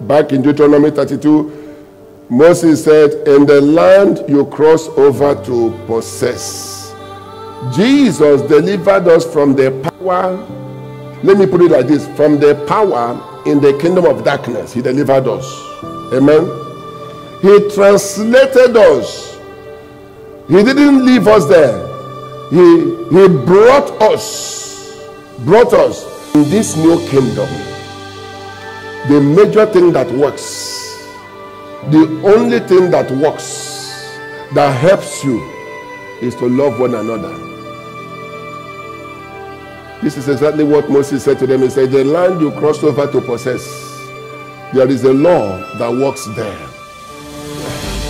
Back in Deuteronomy 32, Moses said, In the land you cross over to possess. Jesus delivered us from the power. Let me put it like this from the power in the kingdom of darkness. He delivered us. Amen. He translated us. He didn't leave us there. He, he brought us, brought us in this new kingdom. The major thing that works, the only thing that works, that helps you, is to love one another. This is exactly what Moses said to them. He said, The land you crossed over to possess, there is a law that works there.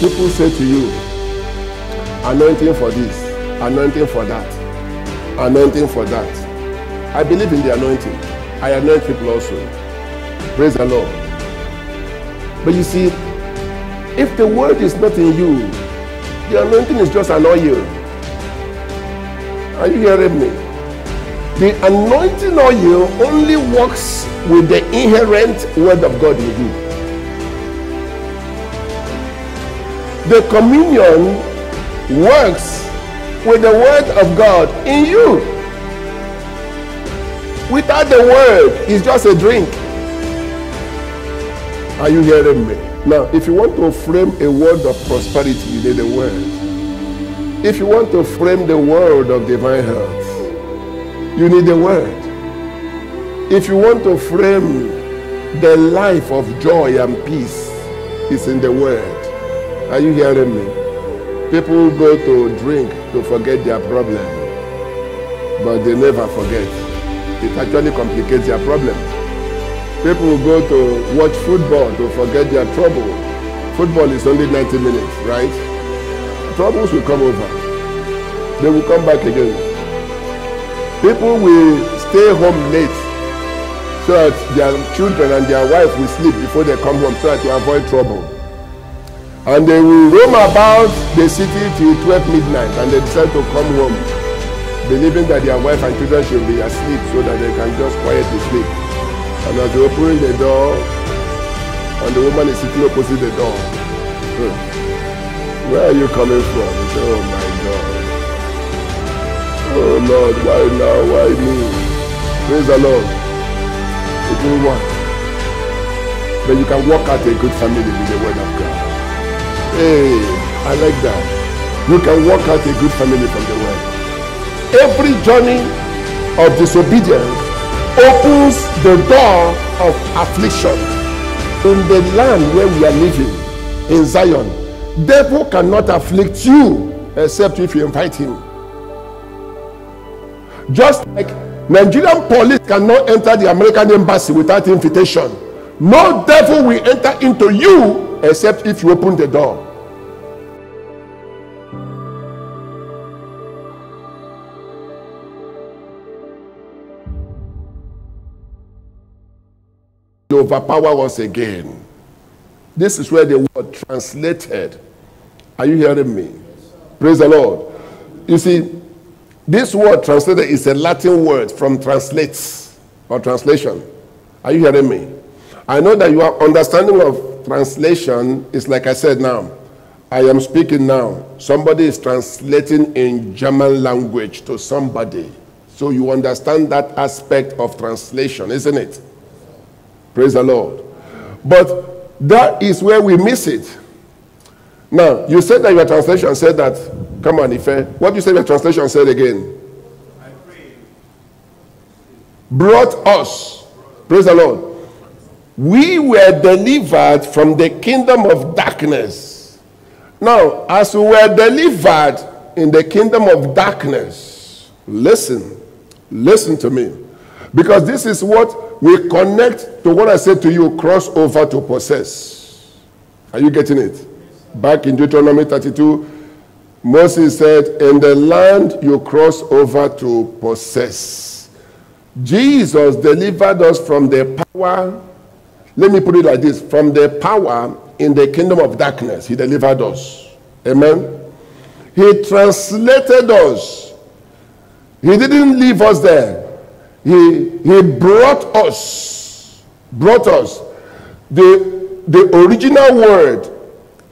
People say to you, anointing for this, anointing for that, anointing for that. I believe in the anointing. I anoint people also. Praise the Lord. But you see, if the word is not in you, the anointing is just an oil. Are you hearing me? The anointing oil only works with the inherent word of God in you. The communion works with the word of God in you. Without the word, it's just a drink. Are you hearing me? Now, if you want to frame a word of prosperity, you need a word. If you want to frame the world of divine health, you need a word. If you want to frame the life of joy and peace, it's in the word. Are you hearing me? People go to drink to forget their problem, but they never forget. It actually complicates their problem. People go to watch football to forget their trouble. Football is only 90 minutes, right? Troubles will come over. They will come back again. People will stay home late so that their children and their wife will sleep before they come home so that to avoid trouble. And they will roam about the city till 12 midnight and they decide to come home believing that their wife and children should be asleep so that they can just quietly sleep. And as they open the door and the woman is sitting opposite the door, hmm, where are you coming from? He said, oh my God. Oh Lord, why now? Why me? Praise the Lord. It will work. But you can work out a good family with the word of God. Hey, I like that. You can work out a good family from the word. Every journey of disobedience opens the door of affliction. In the land where we are living, in Zion, devil cannot afflict you except if you invite him. Just like Nigerian police cannot enter the American embassy without invitation. No devil will enter into you except if you open the door. To overpower us again. This is where the word translated. Are you hearing me? Praise the Lord. You see, this word translated is a Latin word from translates or translation. Are you hearing me? I know that your understanding of translation is like I said now. I am speaking now. Somebody is translating in German language to somebody. So you understand that aspect of translation, isn't it? Praise the Lord. But that is where we miss it. Now, you said that your translation said that. Come on, Ife. What do you say your translation said again? Brought us. Praise the Lord. We were delivered from the kingdom of darkness. Now, as we were delivered in the kingdom of darkness, listen, listen to me. Because this is what we connect to what I said to you cross over to possess. Are you getting it? Back in Deuteronomy 32, Moses said, In the land you cross over to possess. Jesus delivered us from the power. Let me put it like this from the power in the kingdom of darkness. He delivered us. Amen. He translated us. He didn't leave us there. He, he brought us, brought us. The the original word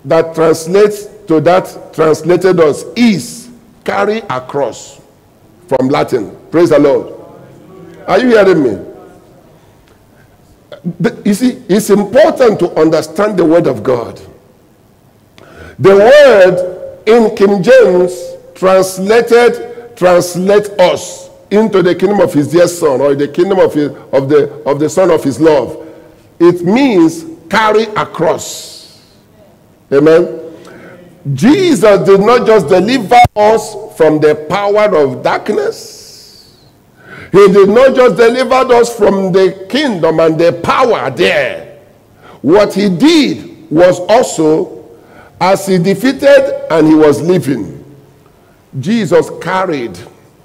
that translates to that translated us is carry across from Latin. Praise the Lord. Are you hearing me? The, you see, it's important to understand the word of God. The word in King James translated, translate us into the kingdom of his dear son or the kingdom of, his, of, the, of the son of his love. It means carry across. Amen. Jesus did not just deliver us from the power of darkness. He did not just deliver us from the kingdom and the power there. What he did was also, as he defeated and he was living, Jesus carried.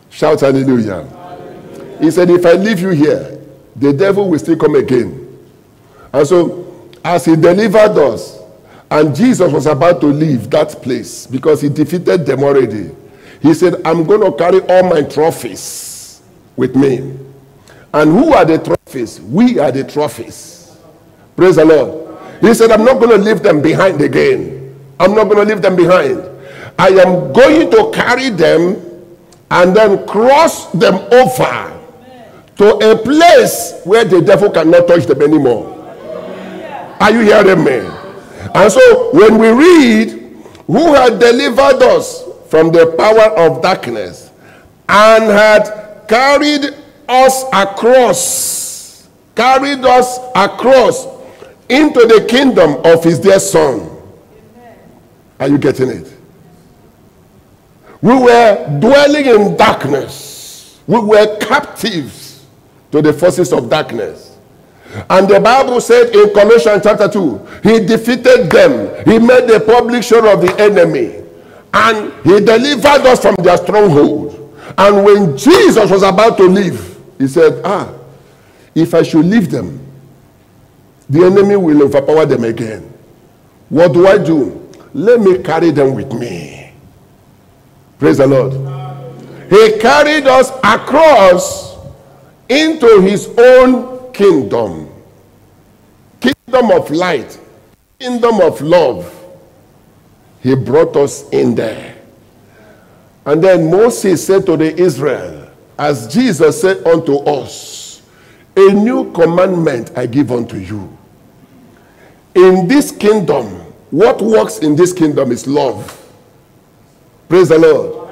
Shout hallelujah. hallelujah. He said, If I leave you here, the devil will still come again. And so, as he delivered us, and Jesus was about to leave that place because he defeated them already. He said, I'm going to carry all my trophies with me. And who are the trophies? We are the trophies. Praise the Lord. He said, I'm not going to leave them behind again. I'm not going to leave them behind. I am going to carry them and then cross them over to a place where the devil cannot touch them anymore. Are you hearing me? And so when we read, who had delivered us from the power of darkness and had carried us across, carried us across into the kingdom of his dear son. Are you getting it? We were dwelling in darkness. We were captives to the forces of darkness. And the Bible said in Colossians chapter 2, he defeated them. He made a public show of the enemy. And he delivered us from their stronghold. And when Jesus was about to leave, he said, Ah, if I should leave them, the enemy will overpower them again. What do I do? Let me carry them with me. Praise the Lord. He carried us across into his own kingdom, kingdom of light, kingdom of love. He brought us in there. And then Moses said to the Israel, as Jesus said unto us, a new commandment I give unto you. In this kingdom, what works in this kingdom is love. Praise the Lord.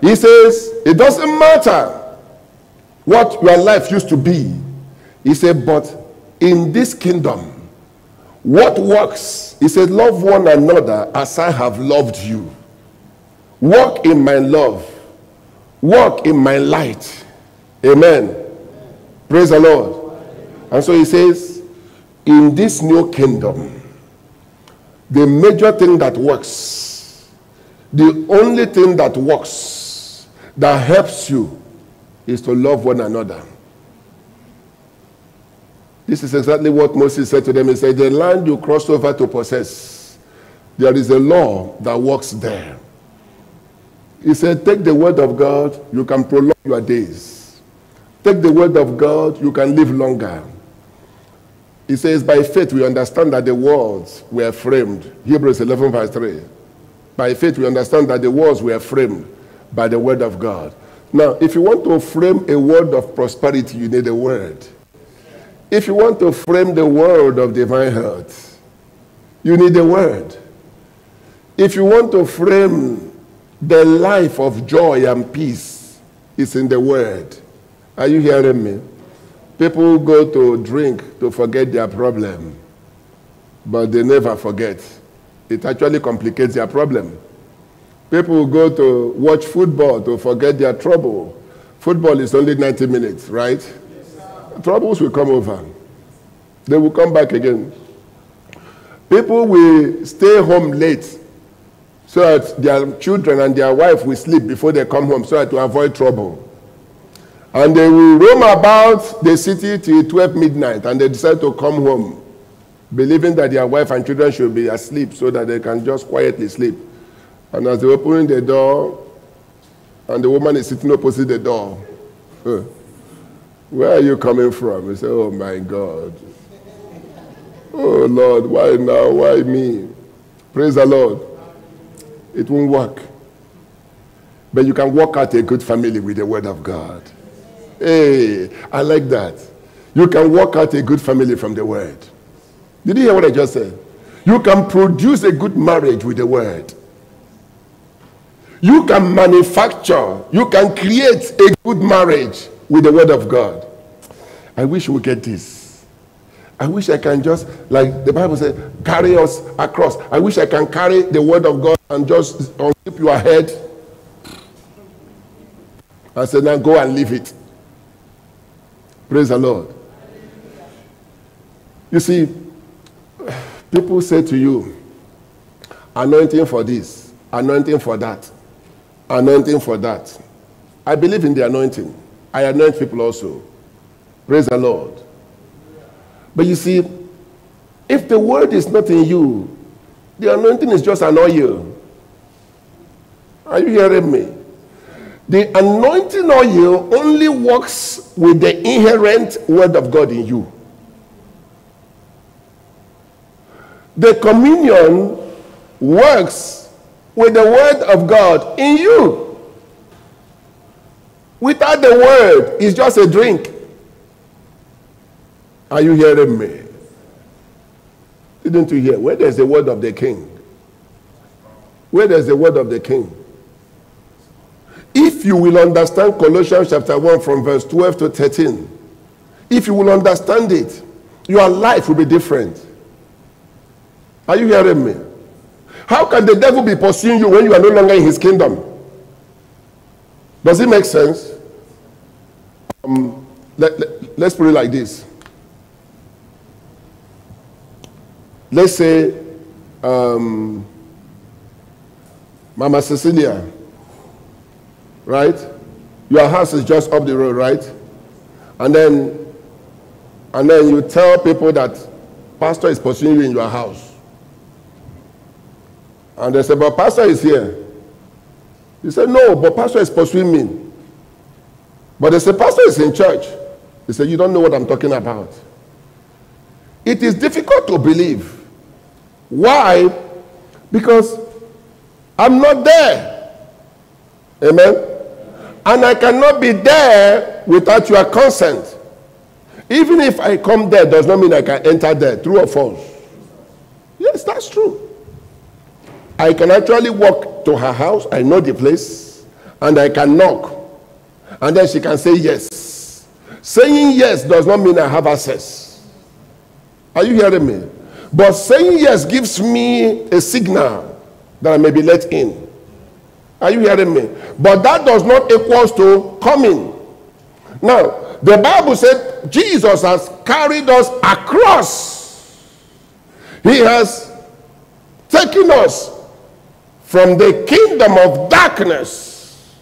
He says, it doesn't matter what your life used to be. He said, But in this kingdom, what works? He said, Love one another as I have loved you. Walk in my love. Walk in my light. Amen. Praise the Lord. And so he says, In this new kingdom, the major thing that works, the only thing that works, that helps you, is to love one another. This is exactly what Moses said to them. He said, The land you cross over to possess, there is a law that works there. He said, Take the word of God, you can prolong your days. Take the word of God, you can live longer. He says, By faith we understand that the worlds were framed. Hebrews 11, verse 3. By faith we understand that the worlds were framed by the word of God. Now, if you want to frame a word of prosperity, you need a word. If you want to frame the world of divine health, you need a word. If you want to frame the life of joy and peace, it's in the word. Are you hearing me? People go to drink to forget their problem, but they never forget. It actually complicates their problem. People go to watch football to forget their trouble. Football is only 90 minutes, right? troubles will come over. They will come back again. People will stay home late so that their children and their wife will sleep before they come home so that to avoid trouble. And they will roam about the city till 12 midnight and they decide to come home believing that their wife and children should be asleep so that they can just quietly sleep. And as they're opening the door and the woman is sitting opposite the door, where are you coming from? We say, Oh my God. Oh Lord, why now? Why me? Praise the Lord. It won't work. But you can work out a good family with the word of God. Hey, I like that. You can work out a good family from the word. Did you hear what I just said? You can produce a good marriage with the word. You can manufacture, you can create a good marriage with the word of God. I wish we get this. I wish I can just, like the Bible said, carry us across. I wish I can carry the word of God and just unzip your head I said, now go and leave it. Praise the Lord. You see, people say to you, anointing for this, anointing for that, anointing for that. I believe in the anointing. I anoint people also. Praise the Lord. But you see, if the word is not in you, the anointing is just an oil. Are you hearing me? The anointing oil only works with the inherent word of God in you. The communion works with the word of God in you. Without the word, it's just a drink. Are you hearing me? Didn't you hear? Where there's the word of the king? Where there's the word of the king? If you will understand Colossians chapter 1 from verse 12 to 13, if you will understand it, your life will be different. Are you hearing me? How can the devil be pursuing you when you are no longer in his kingdom? Does it make sense? Um, let, let, let's put it like this. Let's say um, Mama Cecilia, right? Your house is just up the road, right? And then, and then you tell people that pastor is pursuing you in your house. And they say, but pastor is here. He said, no, but pastor is pursuing me. But they say, pastor is in church. He said, you don't know what I'm talking about. It is difficult to believe. Why? Because I'm not there. Amen. And I cannot be there without your consent. Even if I come there, does not mean I can enter there. True or false? Yes, that's true. I can actually walk to her house, I know the place, and I can knock. And then she can say yes. Saying yes does not mean I have access. Are you hearing me? But saying yes gives me a signal that I may be let in. Are you hearing me? But that does not equal to coming. Now, the Bible said Jesus has carried us across. He has taken us from the kingdom of darkness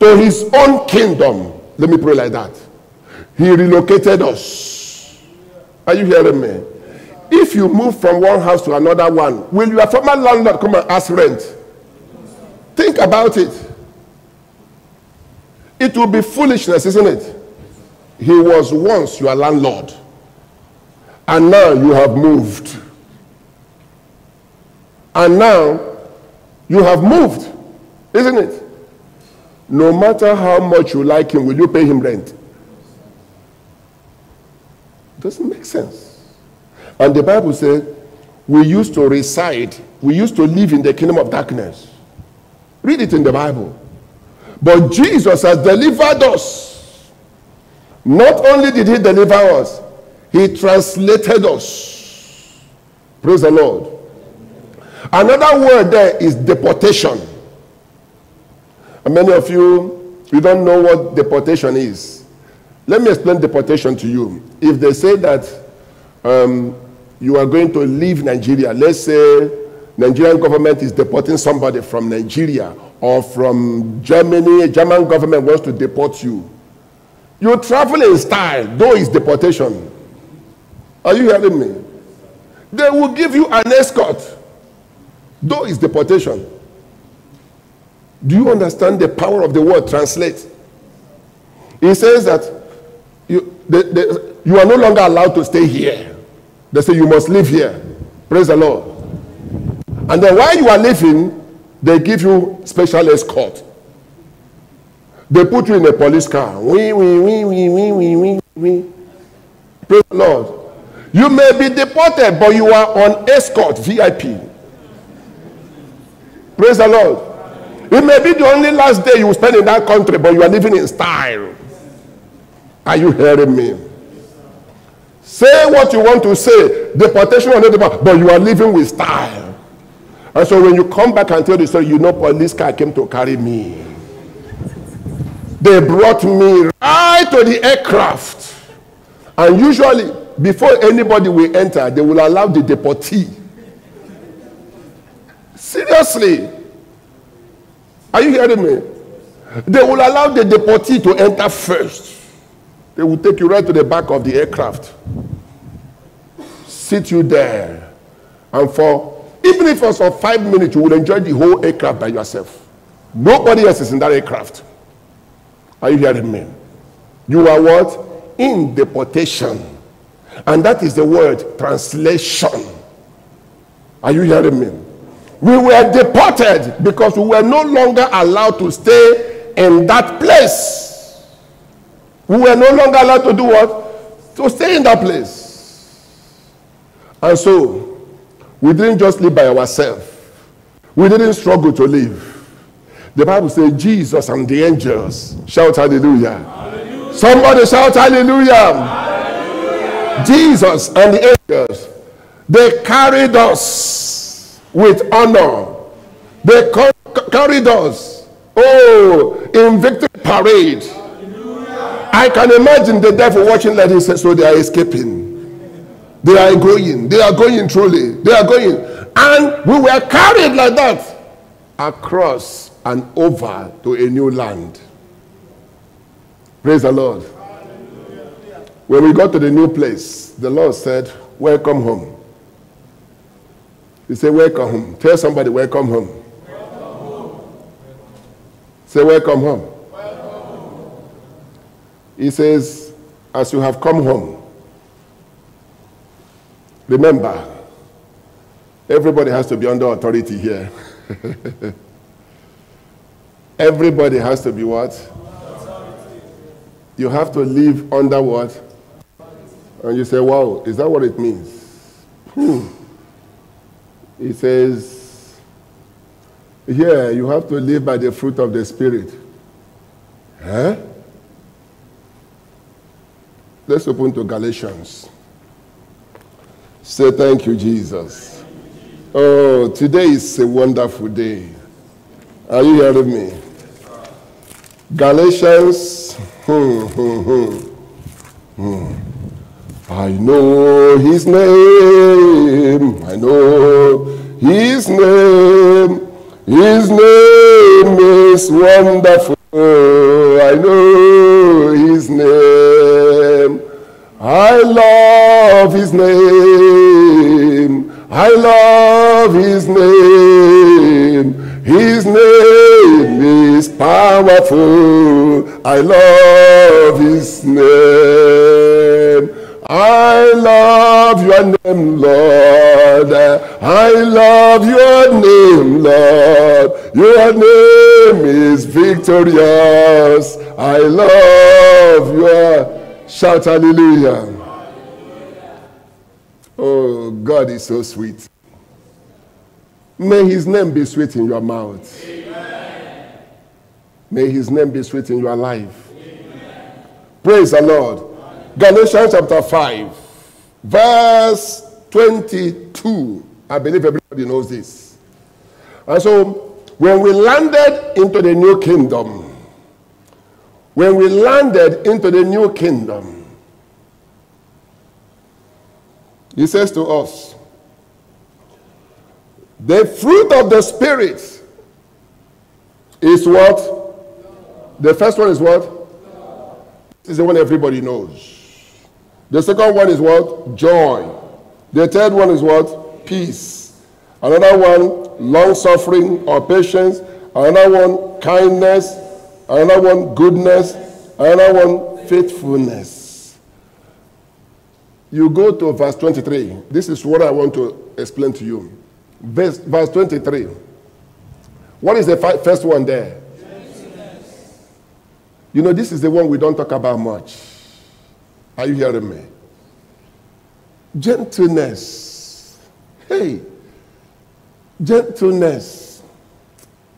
to his own kingdom. Let me pray like that. He relocated us. Are you hearing me? If you move from one house to another one, will your former landlord come and ask rent? Think about it. It will be foolishness, isn't it? He was once your landlord, and now you have moved. And now you have moved, isn't it? No matter how much you like him, will you pay him rent? Doesn't make sense. And the Bible said, we used to reside, we used to live in the kingdom of darkness. Read it in the Bible. But Jesus has delivered us. Not only did he deliver us, he translated us. Praise the Lord. Another word there is deportation. And many of you, you don't know what deportation is. Let me explain deportation to you. If they say that um, you are going to leave Nigeria, let's say Nigerian government is deporting somebody from Nigeria or from Germany, German government wants to deport you. You travel in style, though it's deportation. Are you hearing me? They will give you an escort. Though it's deportation. Do you understand the power of the word translate? He says that you, the, the, you are no longer allowed to stay here. They say you must live here. Praise the Lord. And then while you are living, they give you special escort. They put you in a police car. Wee, wee, wee, wee, wee, wee, wee, wee. Praise the Lord. You may be deported, but you are on escort, VIP. Praise the Lord. It may be the only last day you spend in that country, but you are living in style. Are you hearing me? Say what you want to say, deportation or not but you are living with style. And so when you come back and tell the story, you know police car came to carry me. They brought me right to the aircraft. And usually, before anybody will enter, they will allow the deportee. Seriously. Are you hearing me? They will allow the deportee to enter first. They will take you right to the back of the aircraft, sit you there, and for even if it's for five minutes, you will enjoy the whole aircraft by yourself. Nobody else is in that aircraft. Are you hearing me? You are what? In deportation. And that is the word translation. Are you hearing me? We were deported because we were no longer allowed to stay in that place. We were no longer allowed to do what? To stay in that place. And so, we didn't just live by ourselves. We didn't struggle to live. The Bible says Jesus and the angels shout hallelujah. hallelujah. Somebody shout hallelujah. hallelujah. Jesus and the angels, they carried us with honor. They carried us, oh, in victory parade. I can imagine the devil watching like this, so they are escaping. They are going. They are going truly. They are going. And we were carried like that across and over to a new land. Praise the Lord. When we got to the new place, the Lord said, Welcome home. You say, Welcome home. Tell somebody, Welcome home. Say, Welcome home. welcome home. He says, As you have come home, remember, everybody has to be under authority here. everybody has to be what? You have to live under what? And you say, Wow, is that what it means? Hmm. He says, Here, you have to live by the fruit of the Spirit. Huh? Let's open to Galatians. Say thank you, Jesus. Oh, today is a wonderful day. Are you hearing me? Galatians. Hmm, hmm, hmm. Hmm. I know his name. I know his name. His name is wonderful. I know his name. I love his name. I love his name. His name is powerful. I love his name. I love your name, Lord. I love your name, Lord. Your name is victorious. I love your shout hallelujah. Oh, God is so sweet. May his name be sweet in your mouth. Amen. May his name be sweet in your life. Amen. Praise the Lord. Galatians chapter 5, verse 22. I believe everybody knows this. And so, when we landed into the new kingdom, when we landed into the new kingdom, he says to us, the fruit of the Spirit is what? The first one is what? This is the one everybody knows. The second one is what? Joy. The third one is what? Peace. Another one, long suffering or patience. Another one, kindness. Another one, goodness. Another one, faithfulness. you go to verse 23. This is what I want to explain to you. Verse, verse 23. What is the first one there? You know, this is the one we don't talk about much. Are you hearing me? Gentleness. Hey, gentleness.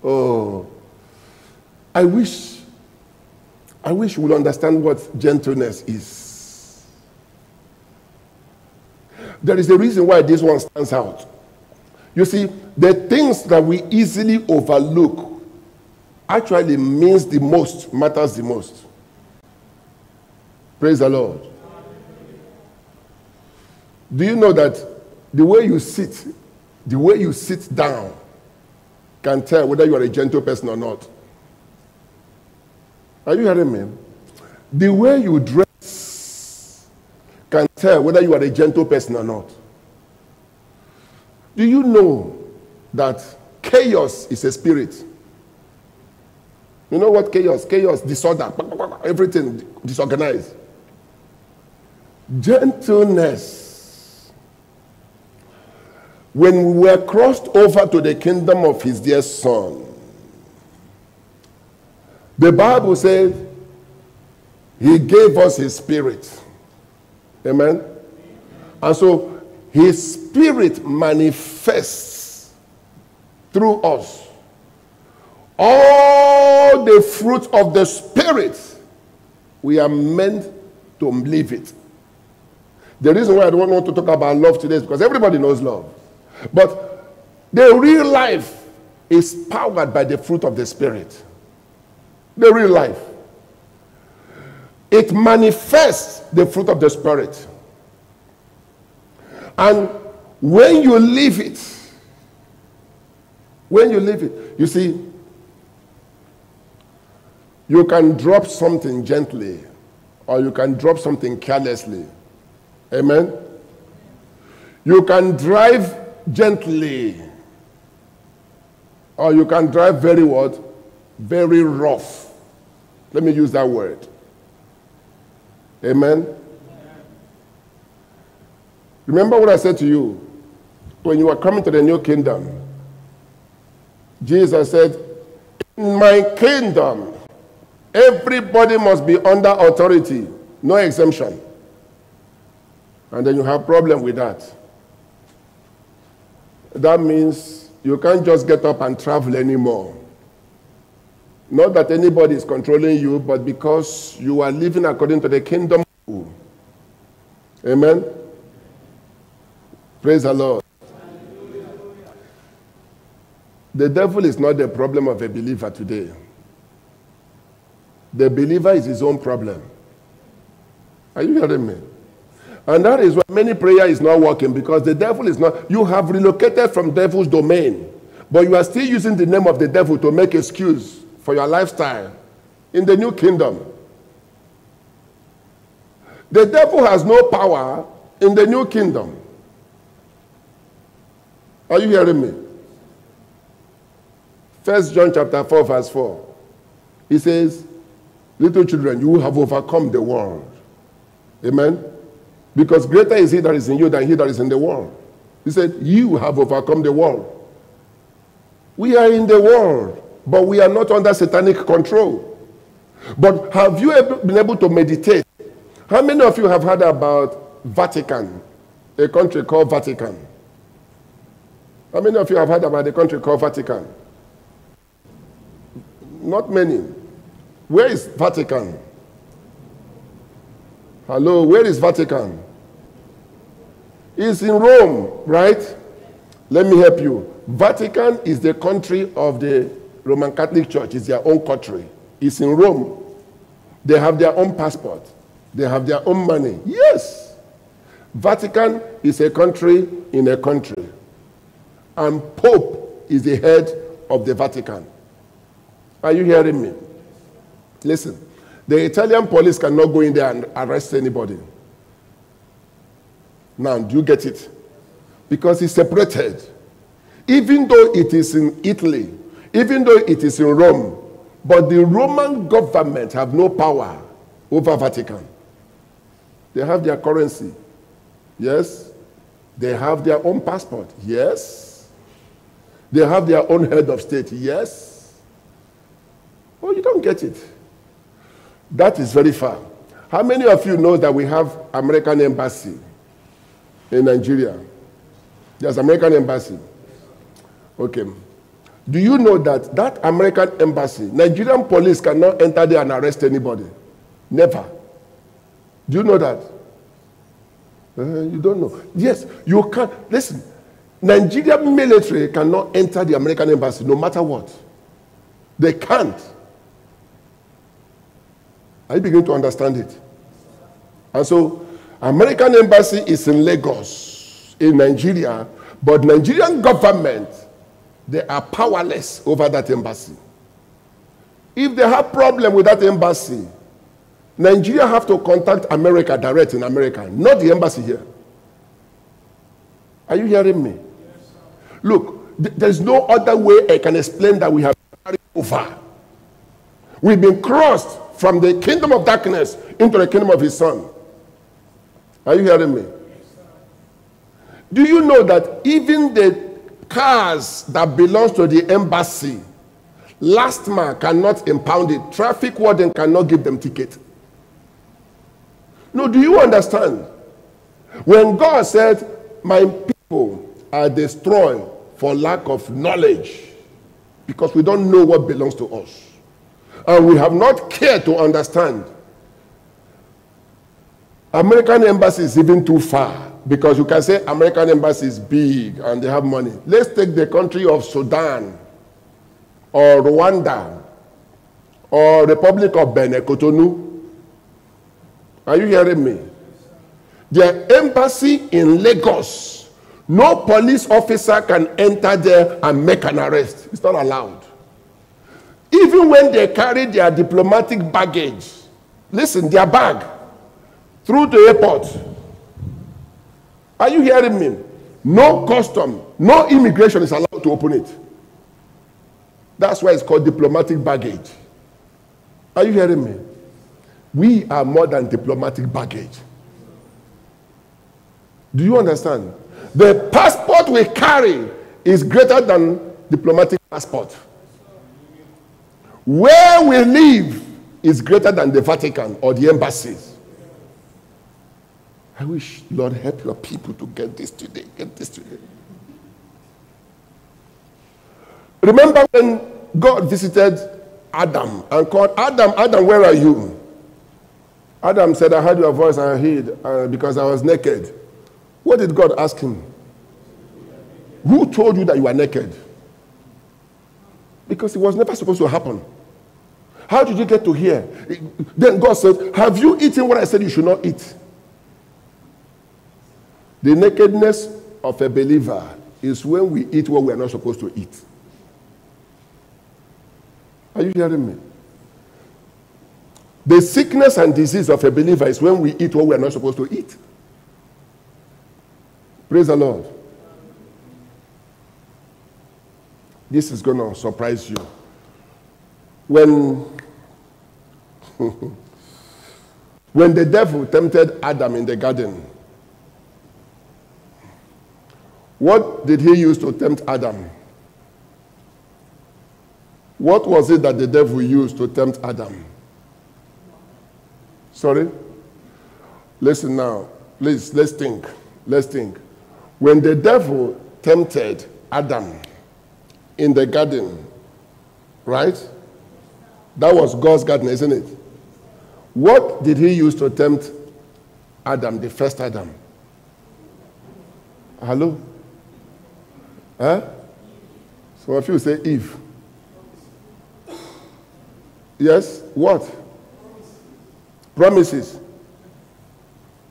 Oh, I wish, I wish we'll understand what gentleness is. There is a reason why this one stands out. You see, the things that we easily overlook actually means the most, matters the most. Praise the Lord. Do you know that the way you sit, the way you sit down, can tell whether you are a gentle person or not? Are you hearing me? The way you dress can tell whether you are a gentle person or not. Do you know that chaos is a spirit? You know what chaos? Chaos, disorder, everything disorganized. Gentleness. When we were crossed over to the kingdom of his dear son, the Bible says he gave us his spirit. Amen? And so his spirit manifests through us all the fruit of the Spirit, we are meant to live it. The reason why I don't want to talk about love today is because everybody knows love. But the real life is powered by the fruit of the Spirit. The real life. It manifests the fruit of the Spirit. And when you live it, when you live it, you see, you can drop something gently, or you can drop something carelessly. Amen? You can drive gently, or you can drive very what? Very rough. Let me use that word. Amen? Remember what I said to you when you were coming to the new kingdom? Jesus said, In my kingdom, Everybody must be under authority, no exemption. And then you have problem with that. That means you can't just get up and travel anymore. Not that anybody is controlling you, but because you are living according to the kingdom. Amen. Praise the Lord. The devil is not the problem of a believer today. The believer is his own problem. Are you hearing me? And that is why many prayer is not working because the devil is not. You have relocated from devil's domain, but you are still using the name of the devil to make excuse for your lifestyle in the new kingdom. The devil has no power in the new kingdom. Are you hearing me? First John chapter 4, verse 4. He says, Little children, you have overcome the world. Amen. Because greater is he that is in you than he that is in the world. He said, You have overcome the world. We are in the world, but we are not under satanic control. But have you been able to meditate? How many of you have heard about Vatican, a country called Vatican? How many of you have heard about a country called Vatican? Not many. Where is Vatican? Hello, where is Vatican? It's in Rome, right? Let me help you. Vatican is the country of the Roman Catholic Church. It's their own country. It's in Rome. They have their own passport. They have their own money. Yes. Vatican is a country in a country. And Pope is the head of the Vatican. Are you hearing me? Listen, the Italian police cannot go in there and arrest anybody. Now, do you get it? Because it's separated. Even though it is in Italy, even though it is in Rome, but the Roman government have no power over Vatican. They have their currency. Yes. They have their own passport. Yes. They have their own head of state. Yes. Oh, you don't get it. That is very far. How many of you know that we have American embassy in Nigeria? There's American embassy. Okay. Do you know that that American embassy, Nigerian police cannot enter there and arrest anybody? Never. Do you know that? Uh, you don't know. Yes, you can't. Listen, Nigerian military cannot enter the American embassy no matter what. They can't. Are you beginning to understand it? And so, American embassy is in Lagos, in Nigeria, but Nigerian government, they are powerless over that embassy. If they have problem with that embassy, Nigeria have to contact America direct in America, not the embassy here. Are you hearing me? Look, th- there's no other way I can explain that we have carried over. We've been crossed from the kingdom of darkness into the kingdom of his son. Are you hearing me? Do you know that even the cars that belongs to the embassy, LASTMA cannot impound it. Traffic warden cannot give them ticket. No, do you understand? When God said, My people are destroyed for lack of knowledge, because we don't know what belongs to us, and we have not cared to understand. American embassy is even too far because you can say American embassy is big and they have money. Let's take the country of Sudan or Rwanda or Republic of Benin, Cotonou. Are you hearing me? Their embassy in Lagos, no police officer can enter there and make an arrest. It's not allowed. Even when they carry their diplomatic baggage, listen, their bag through the airport. Are you hearing me? No custom, no immigration is allowed to open it. That's why it's called diplomatic baggage. Are you hearing me? We are more than diplomatic baggage. Do you understand? The passport we carry is greater than diplomatic passport. Where we live is greater than the Vatican or the embassies. I wish, Lord, help your people to get this today. Get this today. Remember when God visited Adam and called Adam, Adam, where are you? Adam said, I heard your voice and I hid uh, because I was naked. What did God ask him? Who told you that you are naked? Because it was never supposed to happen. How did you get to here? Then God said, Have you eaten what I said you should not eat? The nakedness of a believer is when we eat what we are not supposed to eat. Are you hearing me? The sickness and disease of a believer is when we eat what we are not supposed to eat. Praise the Lord. This is going to surprise you. When, when the devil tempted Adam in the garden, what did he use to tempt Adam? What was it that the devil used to tempt Adam? Sorry? Listen now. Please, let's think. Let's think. When the devil tempted Adam in the garden, right? That was God's garden, isn't it? What did he use to tempt Adam, the first Adam? Hello? Huh? Some of you say Eve. Yes? What? Promises.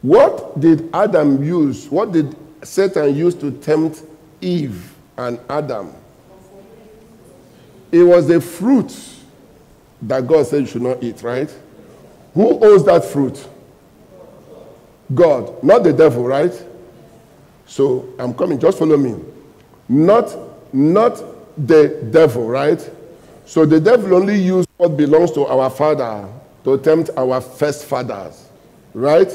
What did Adam use? What did Satan use to tempt Eve and Adam? It was the fruit that God said you should not eat, right? Who owns that fruit? God, not the devil, right? So I'm coming, just follow me. Not, not the devil, right? So the devil only used what belongs to our father to tempt our first fathers, right?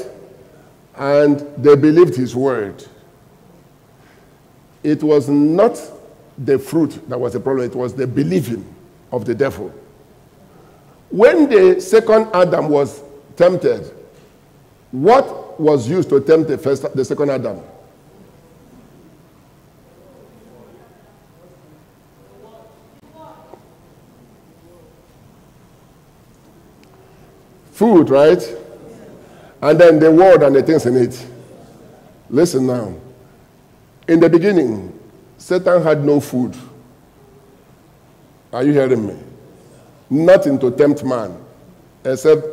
and they believed his word. It was not the fruit that was the problem, it was the believing of the devil. When the second Adam was tempted, what was used to tempt the, first, the second Adam? Food, right? And then the word and the things in it. Listen now. In the beginning, Satan had no food. Are you hearing me? Nothing to tempt man except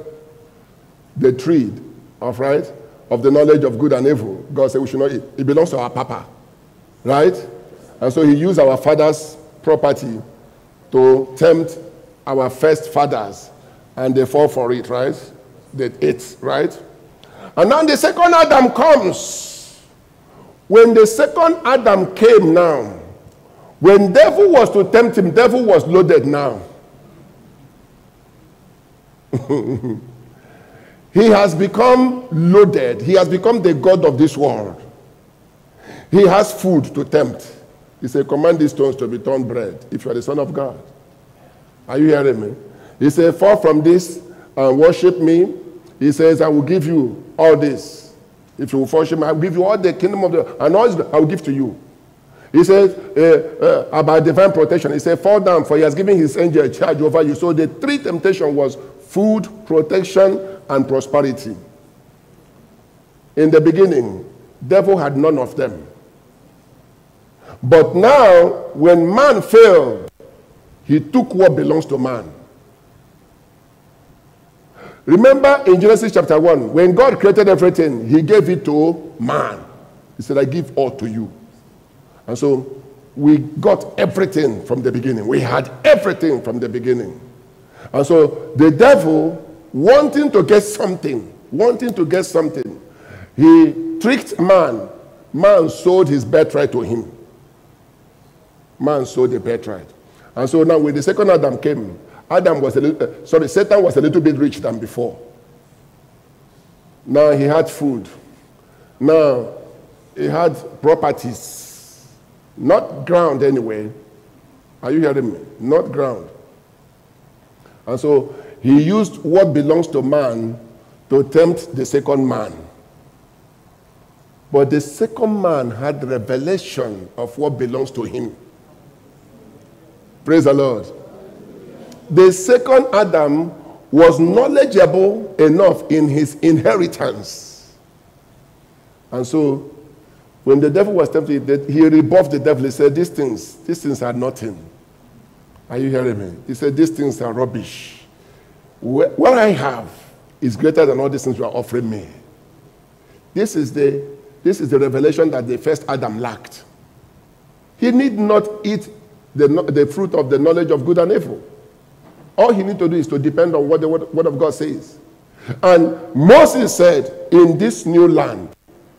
the tree of right of the knowledge of good and evil. God said we should not eat. It belongs to our papa. Right? And so he used our father's property to tempt our first fathers. And they fall for it, right? They ate, right? And now the second Adam comes. When the second Adam came now, when devil was to tempt him, devil was loaded now. he has become loaded. He has become the God of this world. He has food to tempt. He said, Command these stones to be turned bread if you are the Son of God. Are you hearing me? He said, Fall from this and worship me. He says, I will give you all this. If you will worship me, I will give you all the kingdom of the and all I will give to you. He says uh, uh, about divine protection. He said, Fall down, for he has given his angel a charge over you. So the three temptation was food, protection, and prosperity. In the beginning, devil had none of them. But now, when man fell, he took what belongs to man. Remember in Genesis chapter 1, when God created everything, he gave it to man. He said, I give all to you. And so we got everything from the beginning. We had everything from the beginning. And so the devil, wanting to get something, wanting to get something, he tricked man. Man sold his birthright to him. Man sold the birthright. And so now when the second Adam came, Adam was a little, uh, sorry, Satan was a little bit rich than before. Now he had food. Now he had properties. Not ground anyway. Are you hearing me? Not ground. And so he used what belongs to man to tempt the second man. But the second man had revelation of what belongs to him. Praise the Lord the second Adam was knowledgeable enough in his inheritance. And so, when the devil was tempted, he rebuffed the devil. He said, These things, these things are nothing. Are you hearing me? He said, These things are rubbish. What I have is greater than all these things you are offering me. This is the, this is the revelation that the first Adam lacked. He need not eat the, the fruit of the knowledge of good and evil. All he need to do is to depend on what the word of God says. And Moses said, In this new land,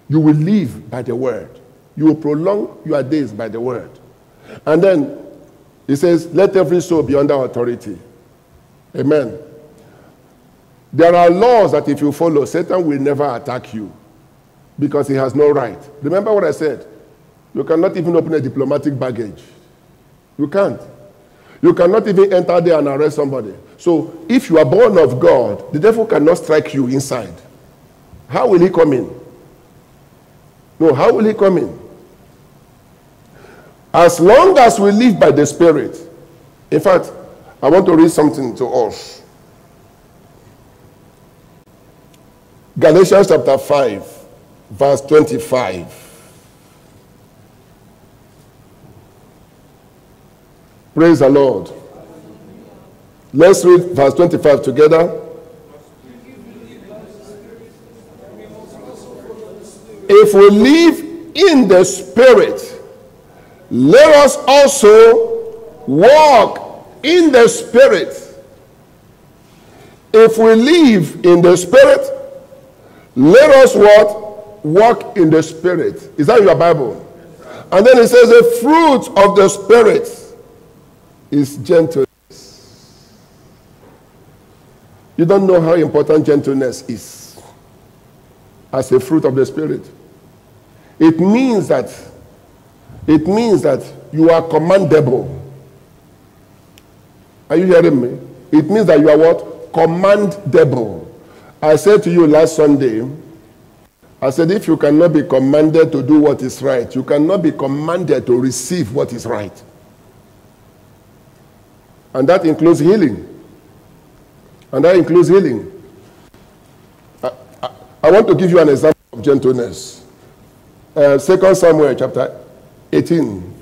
you will live by the word. You will prolong your days by the word. And then he says, Let every soul be under authority. Amen. There are laws that if you follow, Satan will never attack you because he has no right. Remember what I said? You cannot even open a diplomatic baggage. You can't. You cannot even enter there and arrest somebody. So if you are born of God, the devil cannot strike you inside. How will he come in? No, how will he come in? As long as we live by the Spirit. In fact, I want to read something to us. Galatians chapter 5, verse 25. Praise the Lord. Let's read verse 25 together. If we live in the Spirit, let us also walk in the Spirit. If we live in the Spirit, let us what? Walk in the Spirit. Is that your Bible? And then it says the fruit of the Spirit is gentleness. You don't know how important gentleness is. as a fruit of the Spirit. It means that it means that you are commandable. Are you hearing me? It means that you are what? Commandable. I said to you last Sunday, I said, if you cannot be commanded to do what is right, you cannot be commanded to receive what is right. And that includes healing. And that includes healing. I, I, I want to give you an example of gentleness. Uh, 2 Samuel chapter 18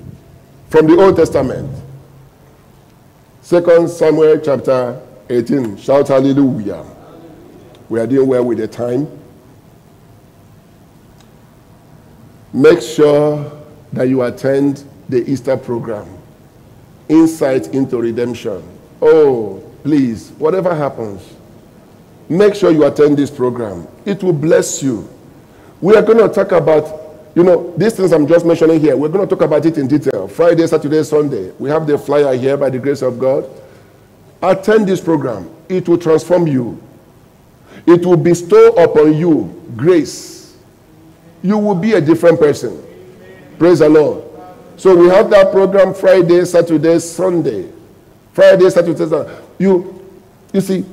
from the Old Testament. 2 Samuel chapter 18. Shout hallelujah. We are doing well with the time. Make sure that you attend the Easter program. Insight into redemption. Oh, please, whatever happens, make sure you attend this program. It will bless you. We are going to talk about, you know, these things I'm just mentioning here. We're going to talk about it in detail. Friday, Saturday, Sunday. We have the flyer here by the grace of God. Attend this program. It will transform you. It will bestow upon you grace you will be a different person. Praise the Lord. So we have that program Friday, Saturday, Sunday. Friday, Saturday, Sunday. You, you see,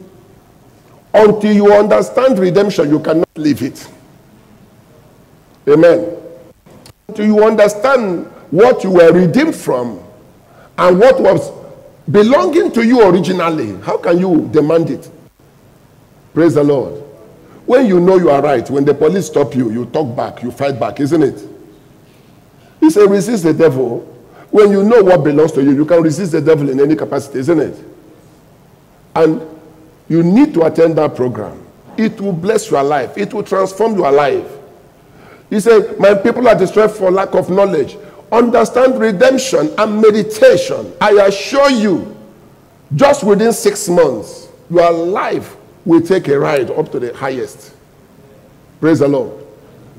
until you understand redemption, you cannot leave it. Amen. Until you understand what you were redeemed from and what was belonging to you originally, how can you demand it? Praise the Lord. When you know you are right, when the police stop you, you talk back, you fight back, isn't it? He said, resist the devil. When you know what belongs to you, you can resist the devil in any capacity, isn't it? And you need to attend that program. It will bless your life, it will transform your life. He said, My people are distressed for lack of knowledge. Understand redemption and meditation. I assure you, just within six months, your life will take a ride up to the highest. Praise the Lord.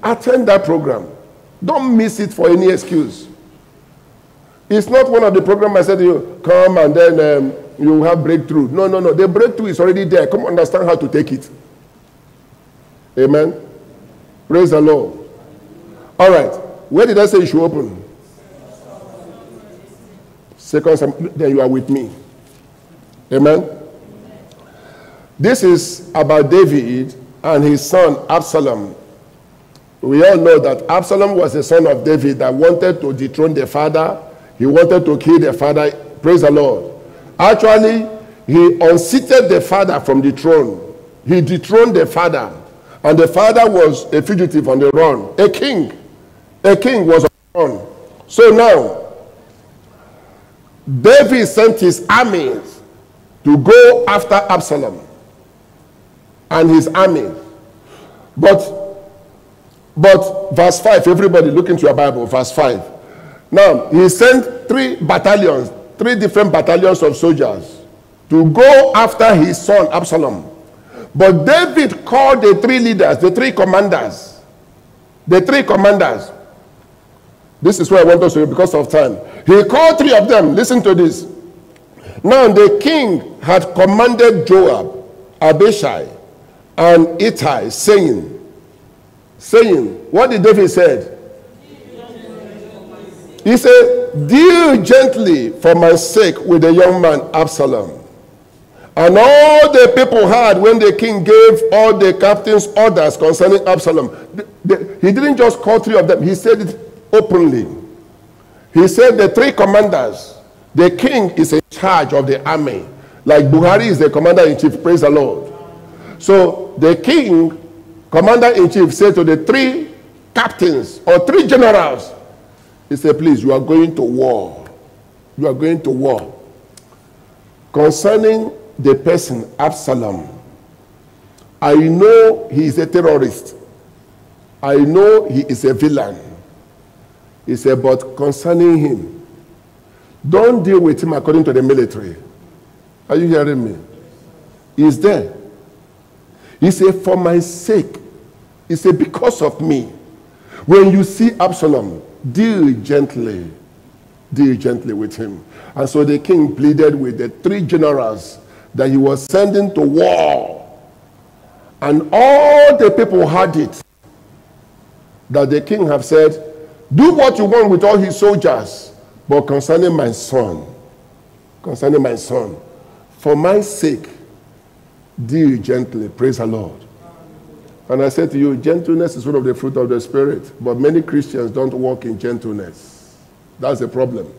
Attend that program. Don't miss it for any excuse. It's not one of the programs I said to you, come and then um, you have breakthrough. No, no, no. The breakthrough is already there. Come understand how to take it. Amen. Praise the Lord. All right. Where did I say you should open? Second, then you are with me. Amen. This is about David and his son Absalom. We all know that Absalom was the son of David that wanted to dethrone the father. He wanted to kill the father. Praise the Lord. Actually, he unseated the father from the throne. He dethroned the father. And the father was a fugitive on the run. A king. A king was on the run. So now, David sent his armies to go after Absalom and his army. But but verse 5, everybody look into your Bible, verse 5. Now, he sent three battalions, three different battalions of soldiers to go after his son Absalom. But David called the three leaders, the three commanders. The three commanders. This is where I want to show you because of time. He called three of them. Listen to this. Now the king had commanded Joab, Abishai, and Ittai, saying, saying, what did David said? He said, Deal gently for my sake with the young man Absalom. And all the people heard when the king gave all the captains orders concerning Absalom. The, the, he didn't just call three of them, he said it openly. He said the three commanders, the king is in charge of the army. Like Buhari is the commander in chief, praise the Lord. So the king, commander in chief, said to the three captains or three generals, he said, Please, you are going to war. You are going to war. Concerning the person, Absalom, I know he is a terrorist. I know he is a villain. He said, But concerning him, don't deal with him according to the military. Are you hearing me? He's there. He said, For my sake. He said, Because of me. When you see Absalom, deal gently. Deal gently with him. And so the king pleaded with the three generals that he was sending to war. And all the people heard it. that the king have said, Do what you want with all his soldiers, but concerning my son, concerning my son, for my sake, deal gently. Praise the Lord. And I said to you, gentleness is one of the fruit of the Spirit, but many Christians don't walk in gentleness. That's the problem.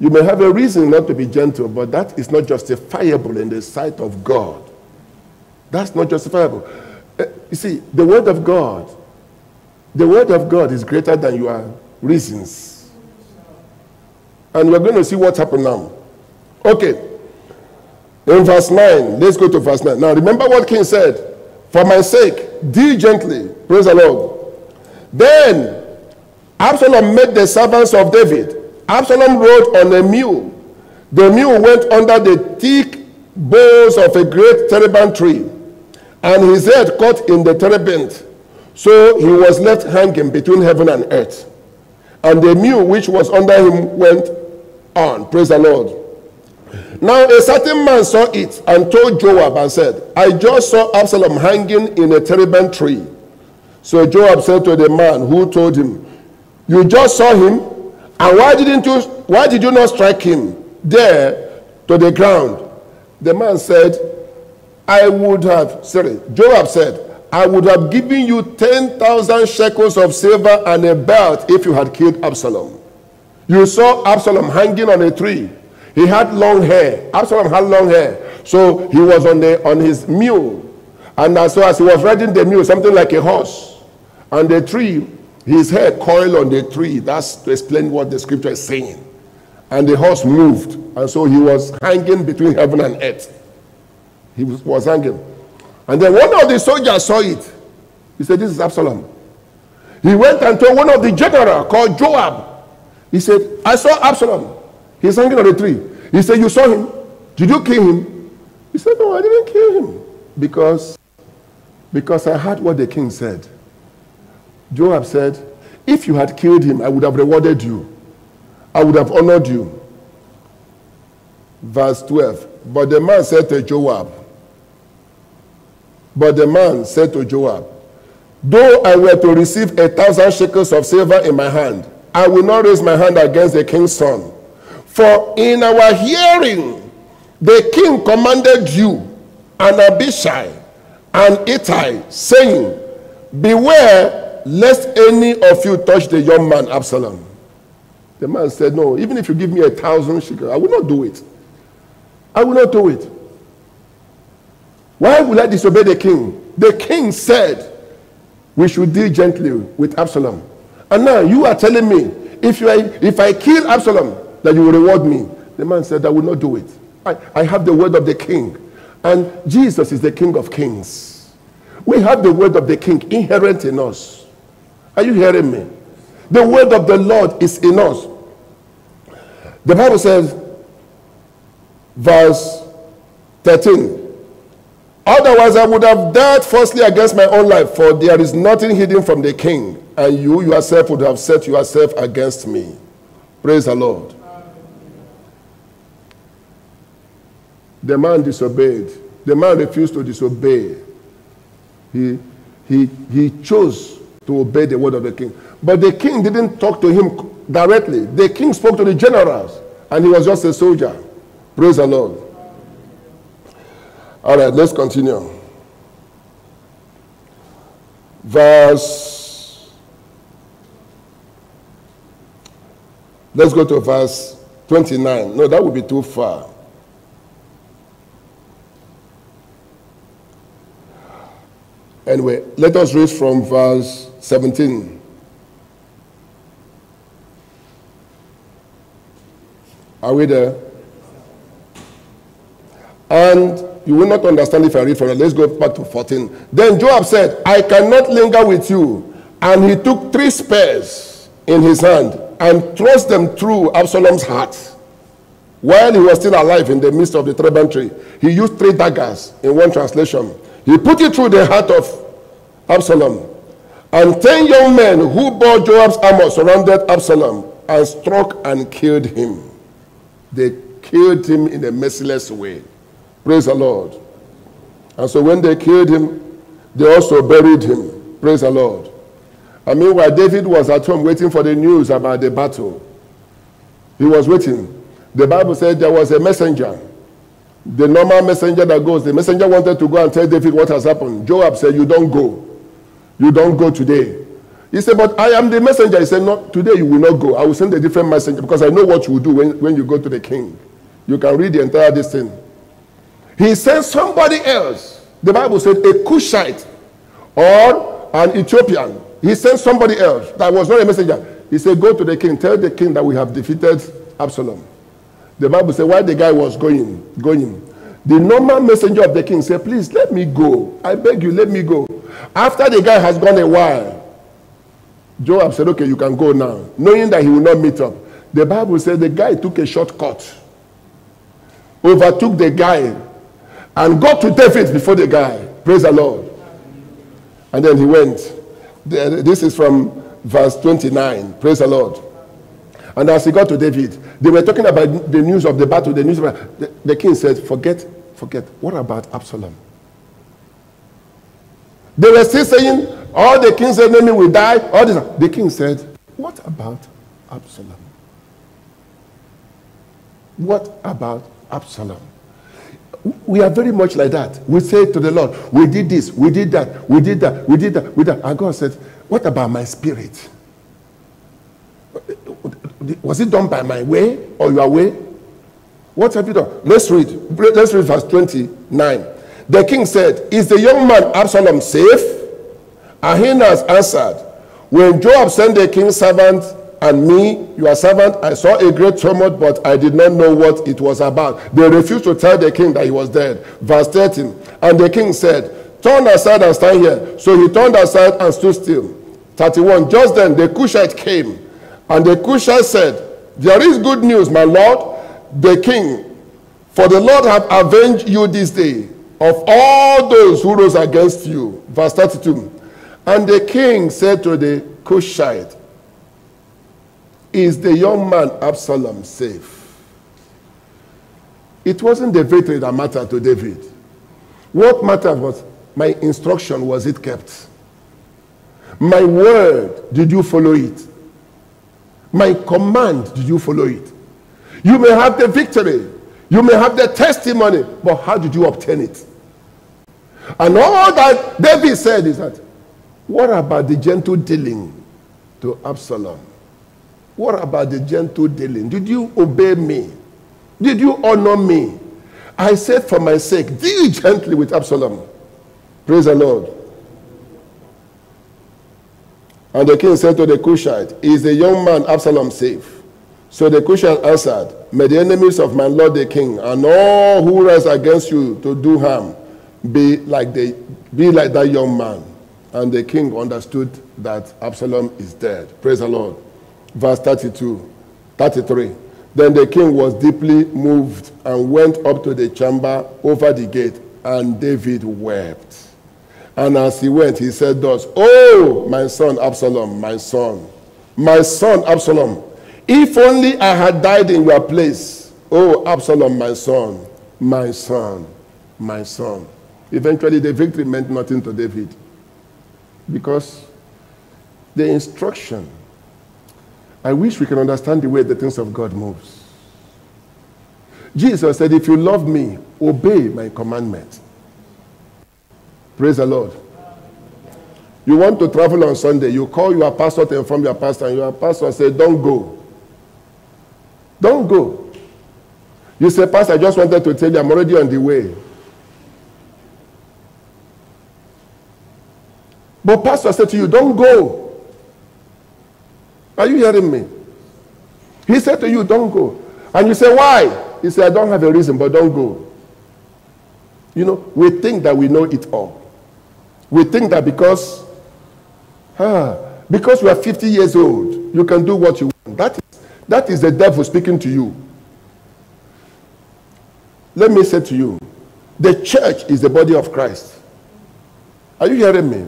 You may have a reason not to be gentle, but that is not justifiable in the sight of God. That's not justifiable. Uh, you see, the Word of God, the Word of God is greater than your reasons. And we're going to see what's happened now. Okay. In verse 9, let's go to verse 9. Now, remember what King said. For my sake, diligently, praise the Lord. Then Absalom met the servants of David Absalom rode on a mule. The mule went under the thick boughs of a great terebinth tree, and his head caught in the terebinth. So he was left hanging between heaven and earth. And the mule which was under him went on. Praise the Lord. Now a certain man saw it and told Joab and said, I just saw Absalom hanging in a terebinth tree. So Joab said to the man who told him, You just saw him? And why didn't you why did you not strike him there to the ground? The man said, I would have, sorry, Joab said, I would have given you 10,000 shekels of silver and a belt if you had killed Absalom. You saw Absalom hanging on a tree. He had long hair. Absalom had long hair. So he was on, the, on his mule. And so as he was riding the mule, something like a horse, and the tree his hair coiled on the tree. That's to explain what the scripture is saying. And the horse moved. And so he was hanging between heaven and earth. He was, was hanging. And then one of the soldiers saw it. He said, This is Absalom. He went and told one of the general called Joab. He said, I saw Absalom. He's hanging on a tree. He said, You saw him? Did you kill him? He said, No, I didn't kill him. Because, because I heard what the king said. Joab said, If you had killed him, I would have rewarded you, I would have honored you. Verse 12. But the man said to Joab, But the man said to Joab, Though I were to receive a thousand shekels of silver in my hand, I will not raise my hand against the king's son. For in our hearing, the king commanded you and Abishai and Ittai, saying, Beware lest any of you touch the young man Absalom. The man said, No, even if you give me a thousand shekels, I will not do it. I will not do it. Why would I disobey the king? The king said we should deal gently with Absalom. And now you are telling me if, you are, if I kill Absalom, that you will reward me. The man said, I will not do it. I, I have the word of the king. And Jesus is the king of kings. We have the word of the king inherent in us. Are you hearing me? The word of the Lord is in us. The Bible says, verse 13. Otherwise, I would have died falsely against my own life, for there is nothing hidden from the king, and you yourself would have set yourself against me. Praise the Lord. The man disobeyed. The man refused to disobey. He, he, he chose to obey the word of the king. But the king didn't talk to him directly. The king spoke to the generals, and he was just a soldier. Praise the Lord. All right, let's continue. Verse. Let's go to verse 29. No, that would be too far. Anyway, let us read from verse 17. Are we there? And you will not understand if I read from it. Let's go back to 14. Then Joab said, I cannot linger with you. And he took three spears in his hand and thrust them through Absalom's heart. While he was still alive in the midst of the terebinth tree, he used three daggers in one translation. He put it through the heart of Absalom. And ten young men who bore Joab's armor surrounded Absalom and struck and killed him. They killed him in a merciless way. Praise the Lord. And so when they killed him, they also buried him. Praise the Lord. And meanwhile, David was at home waiting for the news about the battle. He was waiting. The Bible said there was a messenger. The normal messenger that goes, the messenger wanted to go and tell David what has happened. Joab said, You don't go. You don't go today. He said, But I am the messenger. He said, No, today you will not go. I will send a different messenger because I know what you will do when, when you go to the king. You can read the entire this thing. He sent somebody else. The Bible said a Cushite or an Ethiopian. He sent somebody else that was not a messenger. He said, Go to the king, tell the king that we have defeated Absalom. The Bible said, while the guy was going, going, the normal messenger of the king said, Please let me go. I beg you, let me go. After the guy has gone a while, Joab said, Okay, you can go now, knowing that he will not meet up. The Bible said the guy took a shortcut, overtook the guy, and got to David before the guy. Praise the Lord. And then he went. This is from verse 29. Praise the Lord. And as he got to David, they were talking about the news of the battle, the news about the, the king said, Forget, forget. What about Absalom? They were still saying, All the king's enemy will die. All this. The king said, What about Absalom? What about Absalom? We are very much like that. We say to the Lord, We did this, we did that, we did that, we did that, we did that. And God said, What about my spirit? Was it done by my way or your way? What have you done? Let's read. Let's read verse 29. The king said, Is the young man Absalom safe? Ahinas answered, When Joab sent the king's servant and me, your servant, I saw a great tumult, but I did not know what it was about. They refused to tell the king that he was dead. Verse 13. And the king said, Turn aside and stand here. So he turned aside and stood still. 31. Just then the Cushite came, and the Cushite said, There is good news, my lord, the king, for the Lord hath avenged you this day of all those who rose against you. Verse 32. And the king said to the Cushite, Is the young man Absalom safe? It wasn't the victory that mattered to David. What mattered was my instruction, was it kept? My word, did you follow it? My command, did you follow it? You may have the victory, you may have the testimony, but how did you obtain it? And all that David said is that what about the gentle dealing to Absalom? What about the gentle dealing? Did you obey me? Did you honor me? I said for my sake, deal gently with Absalom. Praise the Lord. And the king said to the Cushite, Is the young man Absalom safe? So the Cushite answered, May the enemies of my lord the king and all who rise against you to do harm be like, the, be like that young man. And the king understood that Absalom is dead. Praise the Lord. Verse 32, 33. Then the king was deeply moved and went up to the chamber over the gate, and David wept. And as he went, he said thus, Oh, my son Absalom, my son, my son Absalom, if only I had died in your place. Oh, Absalom, my son, my son, my son. Eventually, the victory meant nothing to David because the instruction i wish we can understand the way the things of god moves jesus said if you love me obey my commandment praise the lord you want to travel on sunday you call your pastor to inform your pastor and your pastor say don't go don't go you say pastor i just wanted to tell you i'm already on the way But pastor said to you, don't go. Are you hearing me? He said to you, don't go. And you say, why? He said, I don't have a reason, but don't go. You know, we think that we know it all. We think that because, ah, because you are 50 years old, you can do what you want. That is, that is the devil speaking to you. Let me say to you, the church is the body of Christ. Are you hearing me?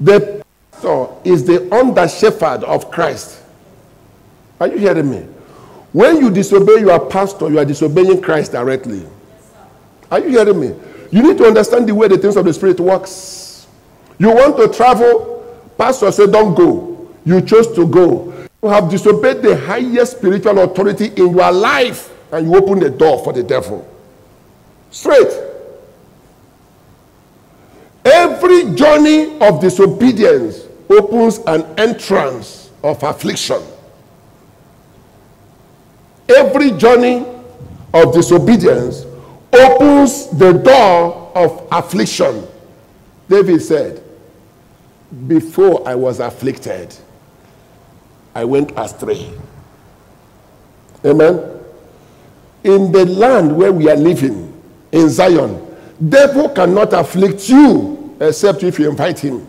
The pastor is the under shepherd of Christ. Are you hearing me? When you disobey your pastor, you are disobeying Christ directly. Are you hearing me? You need to understand the way the things of the Spirit works. You want to travel, Pastor said, Don't go. You chose to go. You have disobeyed the highest spiritual authority in your life, and you open the door for the devil. Straight. Every journey of disobedience opens an entrance of affliction. Every journey of disobedience opens the door of affliction. David said, Before I was afflicted, I went astray. Amen. In the land where we are living, in Zion, devil cannot afflict you except if you invite him.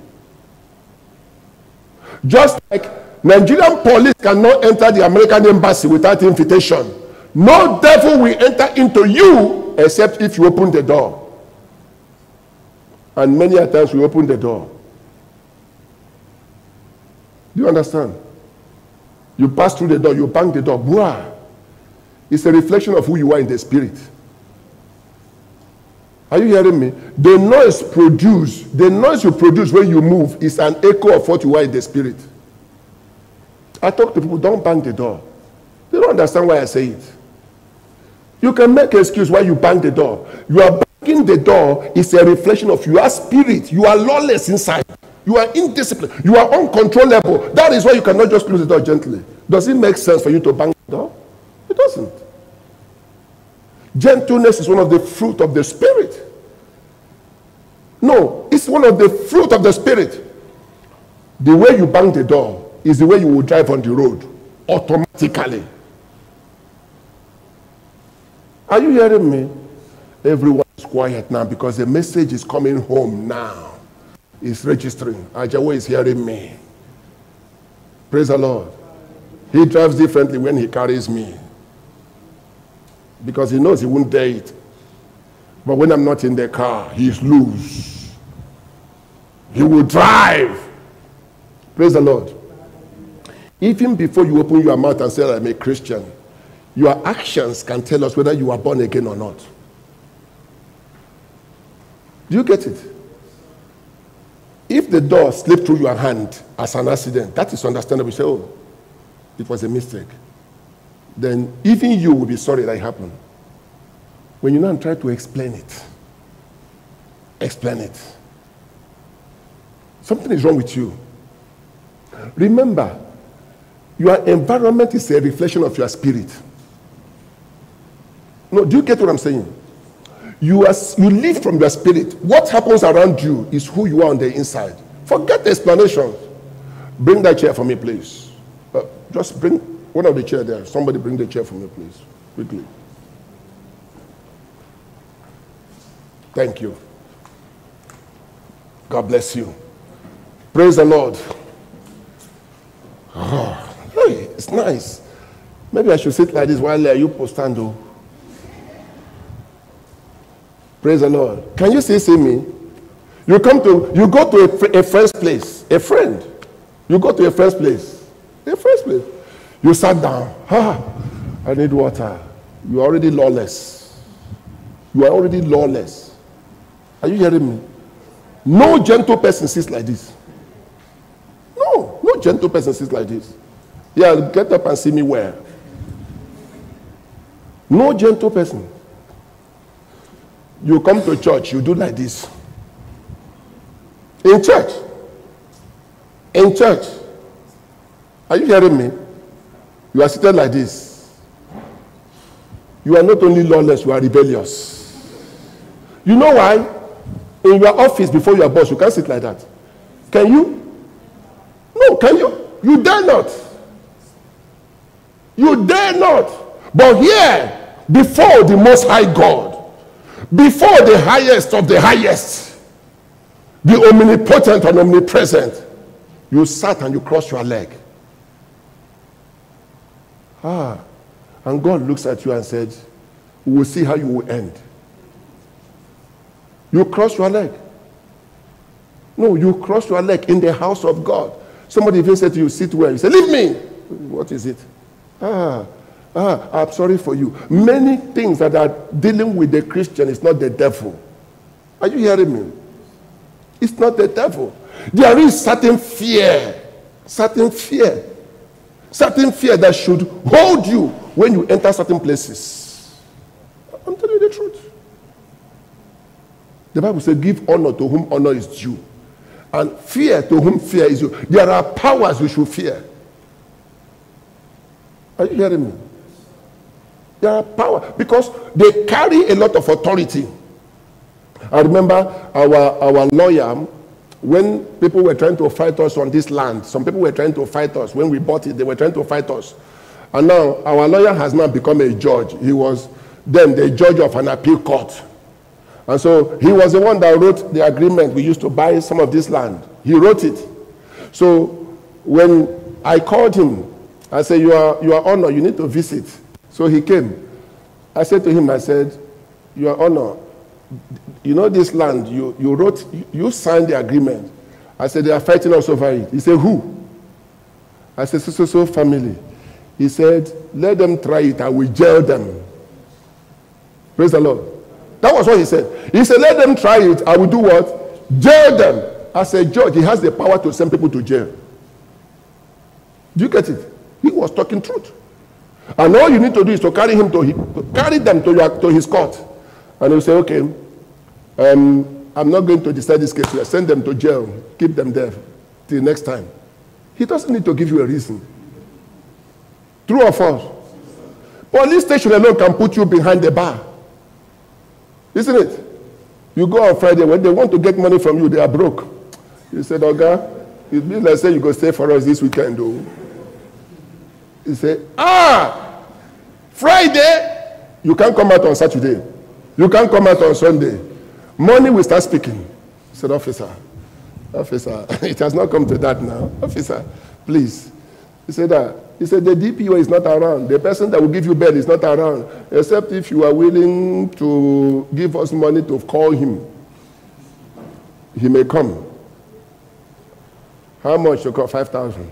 Just like Nigerian police cannot enter the American embassy without invitation. No devil will enter into you except if you open the door. And many times we open the door. Do you understand? You pass through the door, you bang the door. Blah. It's a reflection of who you are in the spirit. Are you hearing me? The noise produced, the noise you produce when you move is an echo of what you are in the spirit. I talk to people, don't bang the door. They don't understand why I say it. You can make an excuse why you bang the door. You are banging the door is a reflection of your spirit. You are lawless inside. You are indisciplined. You are uncontrollable. That is why you cannot just close the door gently. Does it make sense for you to bang the door? It doesn't. Gentleness is one of the fruit of the Spirit. No, it's one of the fruit of the Spirit. The way you bang the door is the way you will drive on the road automatically. Are you hearing me? Everyone is quiet now because the message is coming home now. It's registering. Ajawa is hearing me. Praise the Lord. He drives differently when he carries me because he knows he won't dare it. But when I'm not in the car, he's loose. He will drive. Praise the Lord. Even before you open your mouth and say, I'm a Christian, your actions can tell us whether you are born again or not. Do you get it? If the door slipped through your hand as an accident, that is understandable. You say, oh, it was a mistake then even you will be sorry that it happened. When you now try to explain it, explain it. Something is wrong with you. Remember, your environment is a reflection of your spirit. No, do you get what I'm saying? You, are, you live from your spirit. What happens around you is who you are on the inside. Forget the explanations. Bring that chair for me, please. Uh, just bring one of the chair there. Somebody bring the chair for me, please. Quickly. Thank you. God bless you. Praise the Lord. Oh, hey, it's nice. Maybe I should sit like this while you post postando. Praise the Lord. Can you see, see me? You come to, you go to a, a friend's place, a friend. You go to a friend's place, a friend's place. You sat down. Ah, I need water. You are already lawless. You are already lawless. Are you hearing me? No gentle person sits like this. No, no gentle person sits like this. Yeah, get up and see me where. No gentle person. You come to church, you do like this. In church. In church. Are you hearing me? You are seated like this. You are not only lawless, you are rebellious. You know why? In your office before your boss, you can't sit like that. Can you? No, can you? You dare not. You dare not. But here, before the Most High God, before the highest of the highest, the omnipotent and omnipresent, you sat and you crossed your leg. Ah. And God looks at you and said, We will see how you will end. You cross your leg. No, you cross your leg in the house of God. Somebody even said to you, Sit where? You say, Leave me. What is it? Ah, ah, I'm sorry for you. Many things that are dealing with the Christian is not the devil. Are you hearing me? It's not the devil. There is certain fear, certain fear, certain fear that should hold you when you enter certain places. I'm telling you the truth. The Bible says, Give honor to whom honor is due, and fear to whom fear is due. There are powers we should fear. Are you hearing me? There are power because they carry a lot of authority. I remember our, our lawyer, when people were trying to fight us on this land, some people were trying to fight us. When we bought it, they were trying to fight us. And now our lawyer has now become a judge. He was then the judge of an appeal court. And so he was the one that wrote the agreement we used to buy some of this land. He wrote it. So when I called him, I said, You are, you are you need to visit. So he came. I said to him, I said, Your honor, you know this land, you, you wrote, you signed the agreement. I said, They are fighting us over it. He said, Who? I said, So, so, so, family. He said, Let them try it, I will jail them. Praise the Lord. That was what he said. He said, Let them try it. I will do what? Jail them. As a judge, he has the power to send people to jail. Do you get it? He was talking truth. And all you need to do is to carry him to, to carry them to, your, to his court. And he'll say, okay, um, I'm not going to decide this case here. Send them to jail. Keep them there till next time. He doesn't need to give you a reason. True or false? Police station alone can put you behind the bar. Isn't it? You go on Friday, when they want to get money from you, they are broke. You said, Oga, it means like say you go stay for us this weekend, though. He said, Ah, Friday, you can't come out on Saturday. You can't come out on Sunday. Money will start speaking. He said, Officer, officer, it has not come to that now. Officer, please. He said that. He said the DPO is not around. The person that will give you bail is not around, except if you are willing to give us money to call him. He may come. How much to call? 5,000.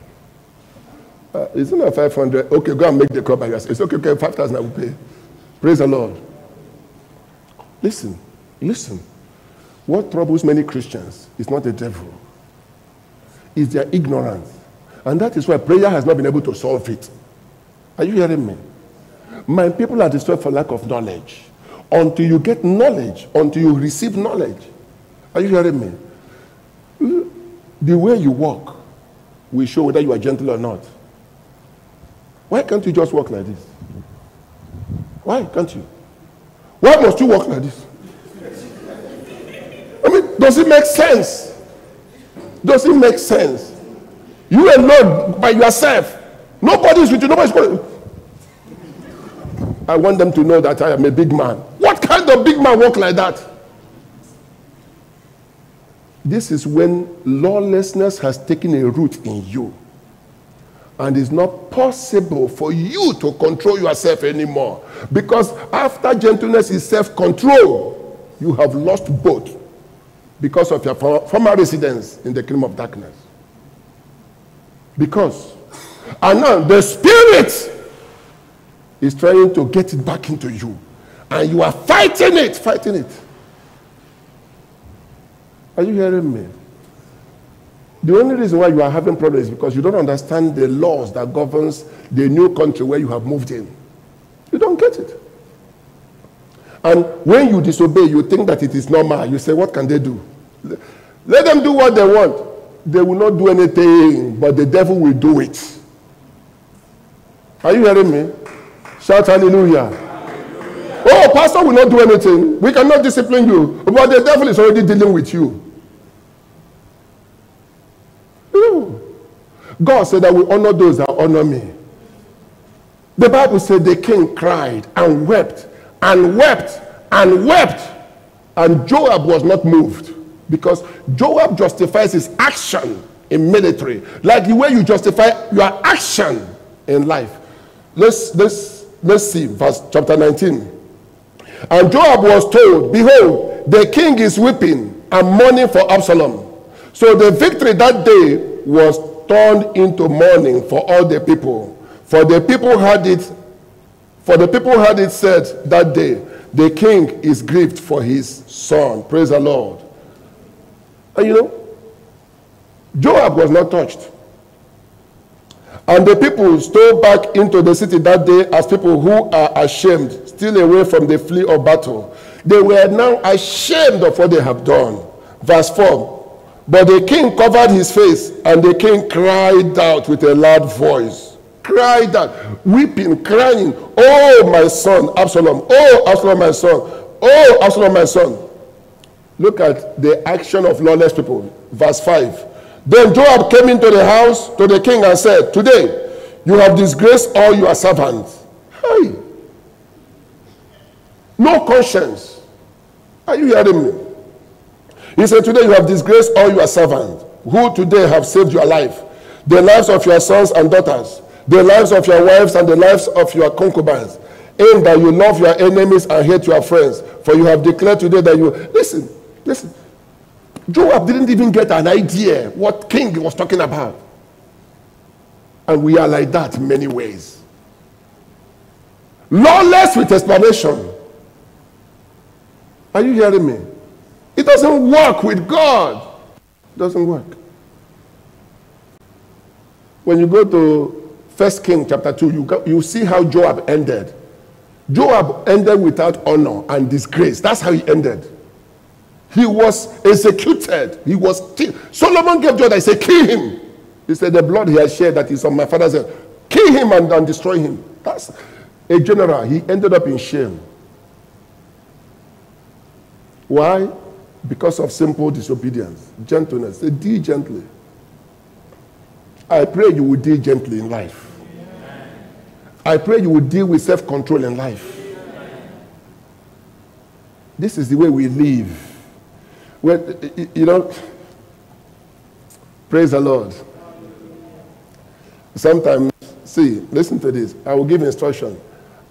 Uh, isn't it 500? Okay, go and make the call by yourself. It's okay, okay, 5,000 I will pay. Praise the Lord. Listen, listen. What troubles many Christians is not the devil, it's their ignorance. And that is why prayer has not been able to solve it. Are you hearing me? My people are destroyed for lack of knowledge. Until you get knowledge, until you receive knowledge. Are you hearing me? The way you walk will show whether you are gentle or not. Why can't you just walk like this? Why can't you? Why must you walk like this? I mean, does it make sense? Does it make sense? You alone by yourself. Nobody is with you. Nobody's going. I want them to know that I am a big man. What kind of big man walk like that? This is when lawlessness has taken a root in you. And it's not possible for you to control yourself anymore. Because after gentleness is self control, you have lost both because of your former residence in the kingdom of darkness. Because, and now the spirit is trying to get it back into you. And you are fighting it, fighting it. Are you hearing me? The only reason why you are having problems is because you don't understand the laws that governs the new country where you have moved in. You don't get it. And when you disobey, you think that it is normal. You say, what can they do? Let them do what they want. They will not do anything, but the devil will do it. Are you hearing me? Shout hallelujah. hallelujah. Oh, pastor will not do anything. We cannot discipline you. But the devil is already dealing with you. God said, I will honor those that honor me. The Bible said the king cried and wept and wept and wept. And Joab was not moved because Joab justifies his action in military, like the way you justify your action in life. Let's, let's, let's see, verse chapter 19. And Joab was told, Behold, the king is weeping and mourning for Absalom. So the victory that day was turned into mourning for all the people. For the people had it, for the people had it said that day, the king is grieved for his son. Praise the Lord. And you know, Joab was not touched. And the people stole back into the city that day as people who are ashamed, still away from the flee of battle. They were now ashamed of what they have done. Verse 4. But the king covered his face, and the king cried out with a loud voice. Cried out, weeping, crying, Oh, my son, Absalom. Oh, Absalom, my son. Oh, Absalom, my son. Look at the action of lawless people. Verse 5. Then Joab came into the house to the king and said, Today you have disgraced all your servants. Hey. No conscience. Are you hearing me? He said, Today you have disgraced all your servants who today have saved your life, the lives of your sons and daughters, the lives of your wives and the lives of your concubines, in that you love your enemies and hate your friends. For you have declared today that you. Listen, listen. Joab didn't even get an idea what king was talking about. And we are like that in many ways. Lawless with explanation. Are you hearing me? It doesn't work with God. It doesn't work. When you go to First King chapter 2, you, go, you see how Joab ended. Joab ended without honor and disgrace. That's how he ended. He was executed. He was killed. Solomon gave Joab, I said, kill him. He said, the blood he has shed that is on my father's head. Kill him and, and destroy him. That's a general. He ended up in shame. Why? Because of simple disobedience, gentleness. Say, deal gently. I pray you will deal gently in life. I pray you will deal with self control in life. This is the way we live. Well, you know, praise the Lord. Sometimes, see, listen to this. I will give instruction.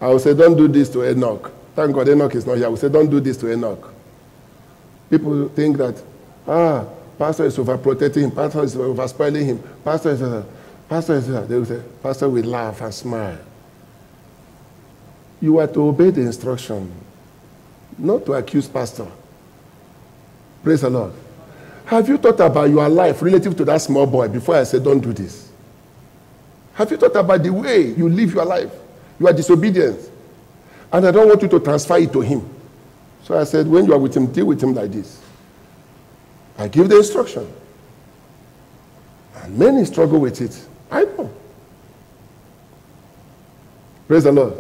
I will say, don't do this to Enoch. Thank God Enoch is not here. I will say, don't do this to Enoch. People think that, ah, pastor is overprotecting him, pastor is over spoiling him, pastor is, uh, pastor is, uh, they will say, pastor will laugh and smile. You are to obey the instruction, not to accuse pastor. Praise the Lord. Have you thought about your life relative to that small boy before I said, don't do this? Have you thought about the way you live your life? You are disobedient. And I don't want you to transfer it to him. So I said, when you are with him, deal with him like this. I give the instruction. And many struggle with it. I know. Praise the Lord.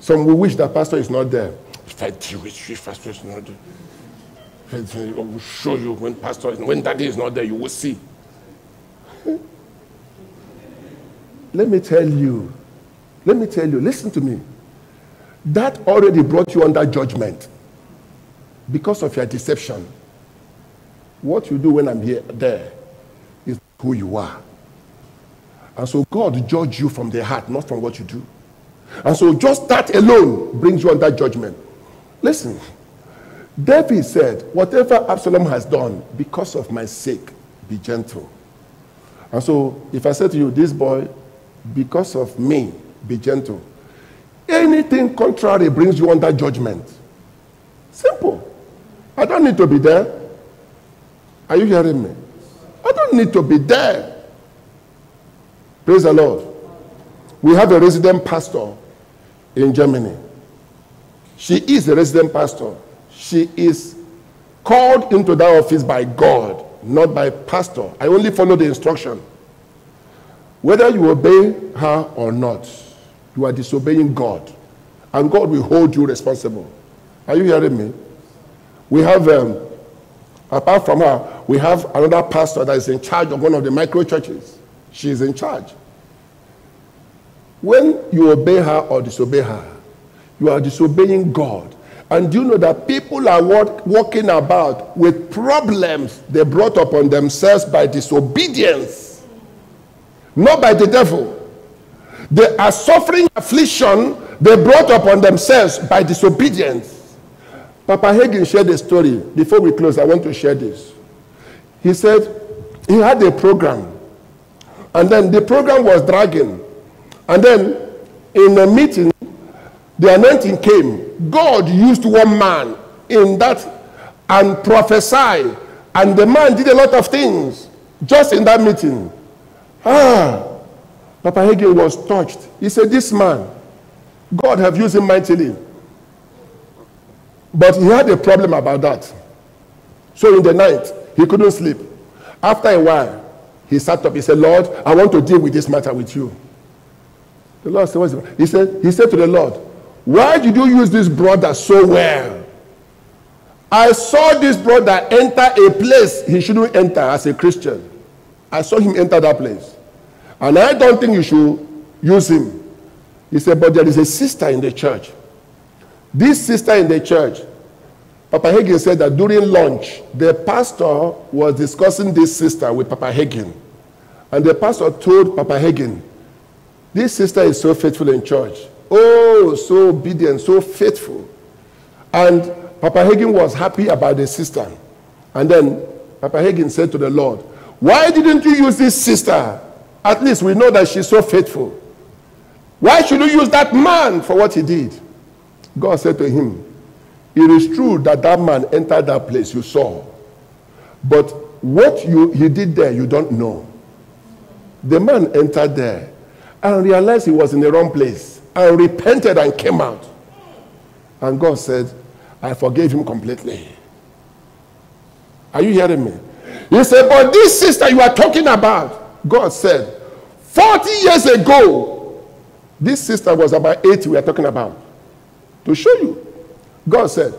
Some will wish that pastor is not there. If I deal with you, pastor is not there. I will show you when pastor when daddy is not there, you will see. Let me tell you, let me tell you, listen to me. That already brought you under judgment because of your deception. What you do when I'm here, there, is who you are. And so God judge you from the heart, not from what you do. And so just that alone brings you under judgment. Listen, David said, Whatever Absalom has done, because of my sake, be gentle. And so, if I say to you, This boy, because of me, be gentle, anything contrary brings you under judgment. Simple. I don't need to be there. Are you hearing me? I don't need to be there. Praise the Lord. We have a resident pastor in Germany. She is a resident pastor she is called into that office by God, not by pastor. I only follow the instruction. Whether you obey her or not, you are disobeying God. And God will hold you responsible. Are you hearing me? We have, um, apart from her, we have another pastor that is in charge of one of the micro churches. She is in charge. When you obey her or disobey her, you are disobeying God. And do you know that people are walking about with problems they brought upon themselves by disobedience, not by the devil. They are suffering affliction they brought upon themselves by disobedience. Papa Hagin shared a story. Before we close, I want to share this. He said he had a program, and then the program was dragging. And then in a meeting, the anointing came. God used one man in that and prophesied. And the man did a lot of things. Just in that meeting, ah, Papa Hagin was touched. He said, This man, God have used him mightily. But he had a problem about that. So in the night, he couldn't sleep. After a while, he sat up. He said, Lord, I want to deal with this matter with you. The Lord said, What's the He said, He said to the Lord, Why did you use this brother so well? I saw this brother enter a place he shouldn't enter as a Christian. I saw him enter that place. And I don't think you should use him. He said, But there is a sister in the church. This sister in the church, Papa Hagin said that during lunch, the pastor was discussing this sister with Papa Hagin. And the pastor told Papa Hagin, This sister is so faithful in church. Oh, so obedient, so faithful. And Papa Hagin was happy about the sister. And then Papa Hagin said to the Lord, Why didn't you use this sister? At least we know that she's so faithful. Why should you use that man for what he did? God said to him, It is true that that man entered that place you saw. But what you, he did there, you don't know. The man entered there and realized he was in the wrong place and repented and came out. And God said, I forgave him completely. Are you hearing me? He said, But this sister you are talking about, God said, 40 years ago, this sister was about 80 we are talking about. To show you, God said,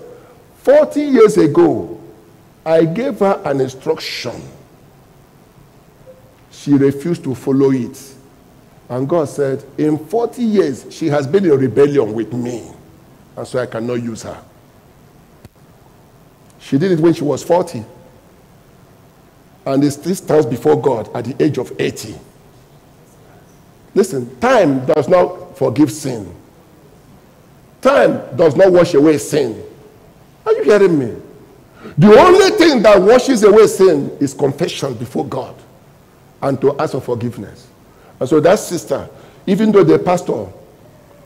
40 years ago, I gave her an instruction. She refused to follow it. And God said, In 40 years, she has been in rebellion with me. And so I cannot use her. She did it when she was 40. And it still stands before God at the age of 80. Listen, time does not forgive sin. Time does not wash away sin. Are you hearing me? The only thing that washes away sin is confession before God and to ask for forgiveness. And so that sister, even though the pastor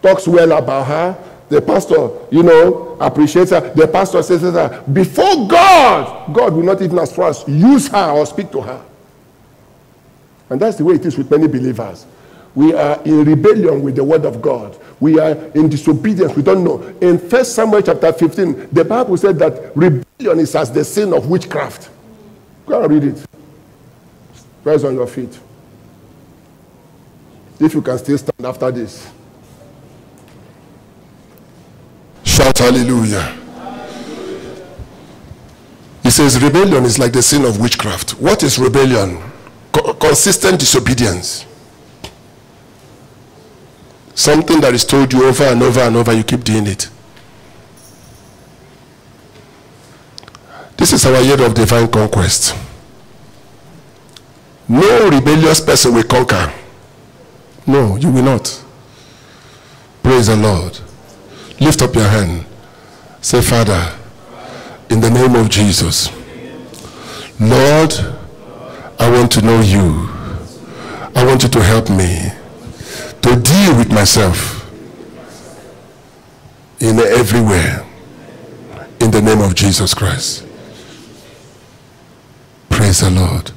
talks well about her, the pastor, you know, appreciates her, the pastor says her, before God, God will not even as far as use her or speak to her. And that's the way it is with many believers. We are in rebellion with the word of God. We are in disobedience. We don't know. In First Samuel chapter 15, the Bible said that rebellion is as the sin of witchcraft. Go and read it. Rise on your feet. If you can still stand after this. Shout hallelujah. He says rebellion is like the sin of witchcraft. What is rebellion? Co- consistent disobedience. Something that is told you over and over and over, you keep doing it. This is our year of divine conquest. No rebellious person will conquer. No, you will not. Praise the Lord. Lift up your hand. Say, Father, in the name of Jesus, Lord, I want to know you. I want you to help me to deal with myself in everywhere in the name of Jesus Christ. Praise the Lord.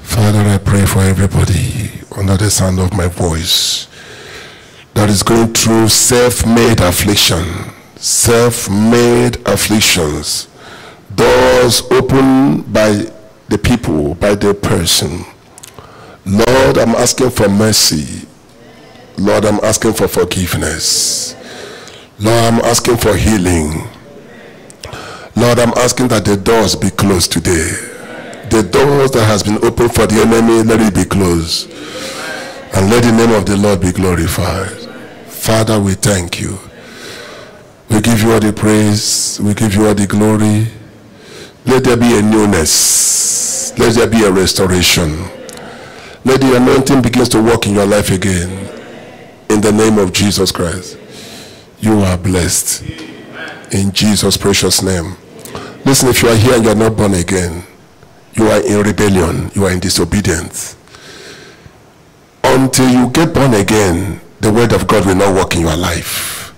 Father, I pray for everybody under the sound of my voice that is going through self-made affliction, self-made afflictions, doors opened by the people, by the person. Lord, I'm asking for mercy. Lord, I'm asking for forgiveness. Lord, I'm asking for healing. Lord, I'm asking that the doors be closed today. The doors that has been opened for the enemy, let it be closed. And let the name of the Lord be glorified. Father, we thank you. We give you all the praise. We give you all the glory. Let there be a newness. Let there be a restoration. Let the anointing begins to work in your life again in the name of Jesus Christ. You are blessed in Jesus' precious name. Listen, if you are here and you are not born again, you are in rebellion, you are in disobedience. Until you get born again, the word of God will not work in your life.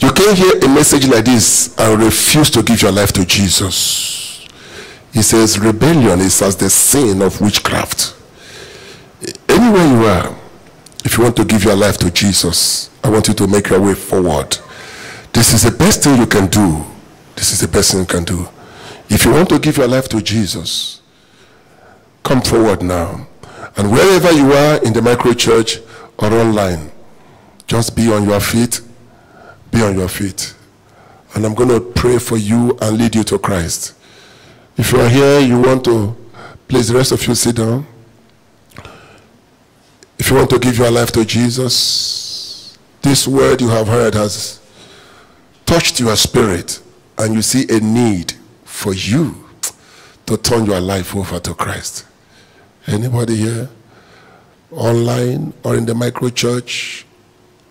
You can hear a message like this and refuse to give your life to Jesus. He says rebellion is as the sin of witchcraft. Anywhere you are, if you want to give your life to Jesus, I want you to make your way forward. This is the best thing you can do. This is the best thing you can do. If you want to give your life to Jesus, come forward now. And wherever you are in the micro church or online, just be on your feet. Be on your feet. And I'm going to pray for you and lead you to Christ. If you are here, you want to, please, the rest of you sit down. If you want to give your life to Jesus, this word you have heard has touched your spirit, and you see a need for you to turn your life over to Christ. Anybody here? Online or in the micro church?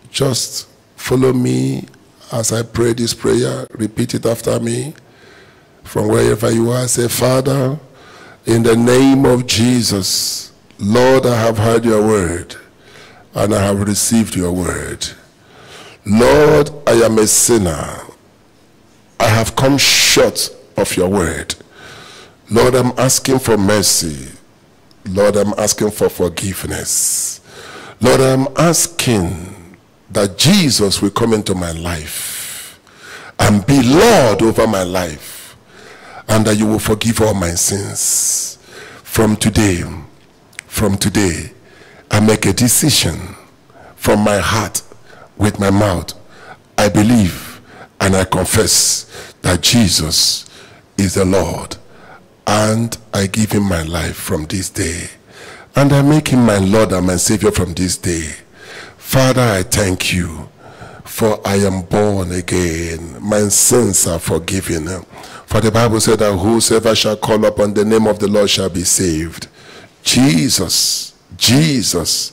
Just follow me as I pray this prayer. Repeat it after me. From wherever you are, say, Father, in the name of Jesus, Lord, I have heard your word and I have received your word. Lord, I am a sinner. I have come short of your word. Lord, I'm asking for mercy. Lord, I'm asking for forgiveness. Lord, I'm asking that Jesus will come into my life and be Lord over my life and that you will forgive all my sins. From today, from today, I make a decision from my heart with my mouth. I believe and I confess that Jesus is the Lord and I give him my life from this day. And I make him my Lord and my Savior from this day. Father, I thank you for I am born again. My sins are forgiven. For the Bible said that whosoever shall call upon the name of the Lord shall be saved. Jesus, Jesus,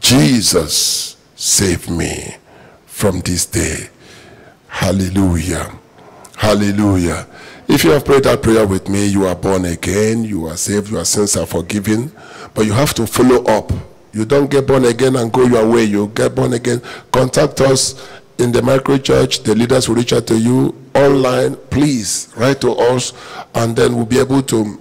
Jesus, save me from this day. Hallelujah. Hallelujah. If you have prayed that prayer with me, you are born again, you are saved, your sins are forgiven. But you have to follow up. You don't get born again and go your way. You get born again. Contact us in the micro church. The leaders will reach out to you online. Please write to us, and then we'll be able to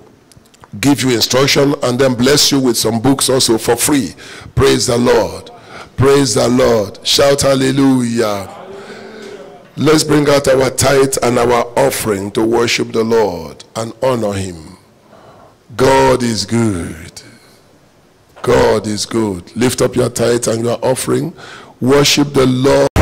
give you instruction and then bless you with some books also for free. Praise the Lord. Praise the Lord. Shout hallelujah. Let's bring out our tithe and our offering to worship the Lord and honor Him. God is good. God is good. Lift up your tithe and your offering. Worship the Lord.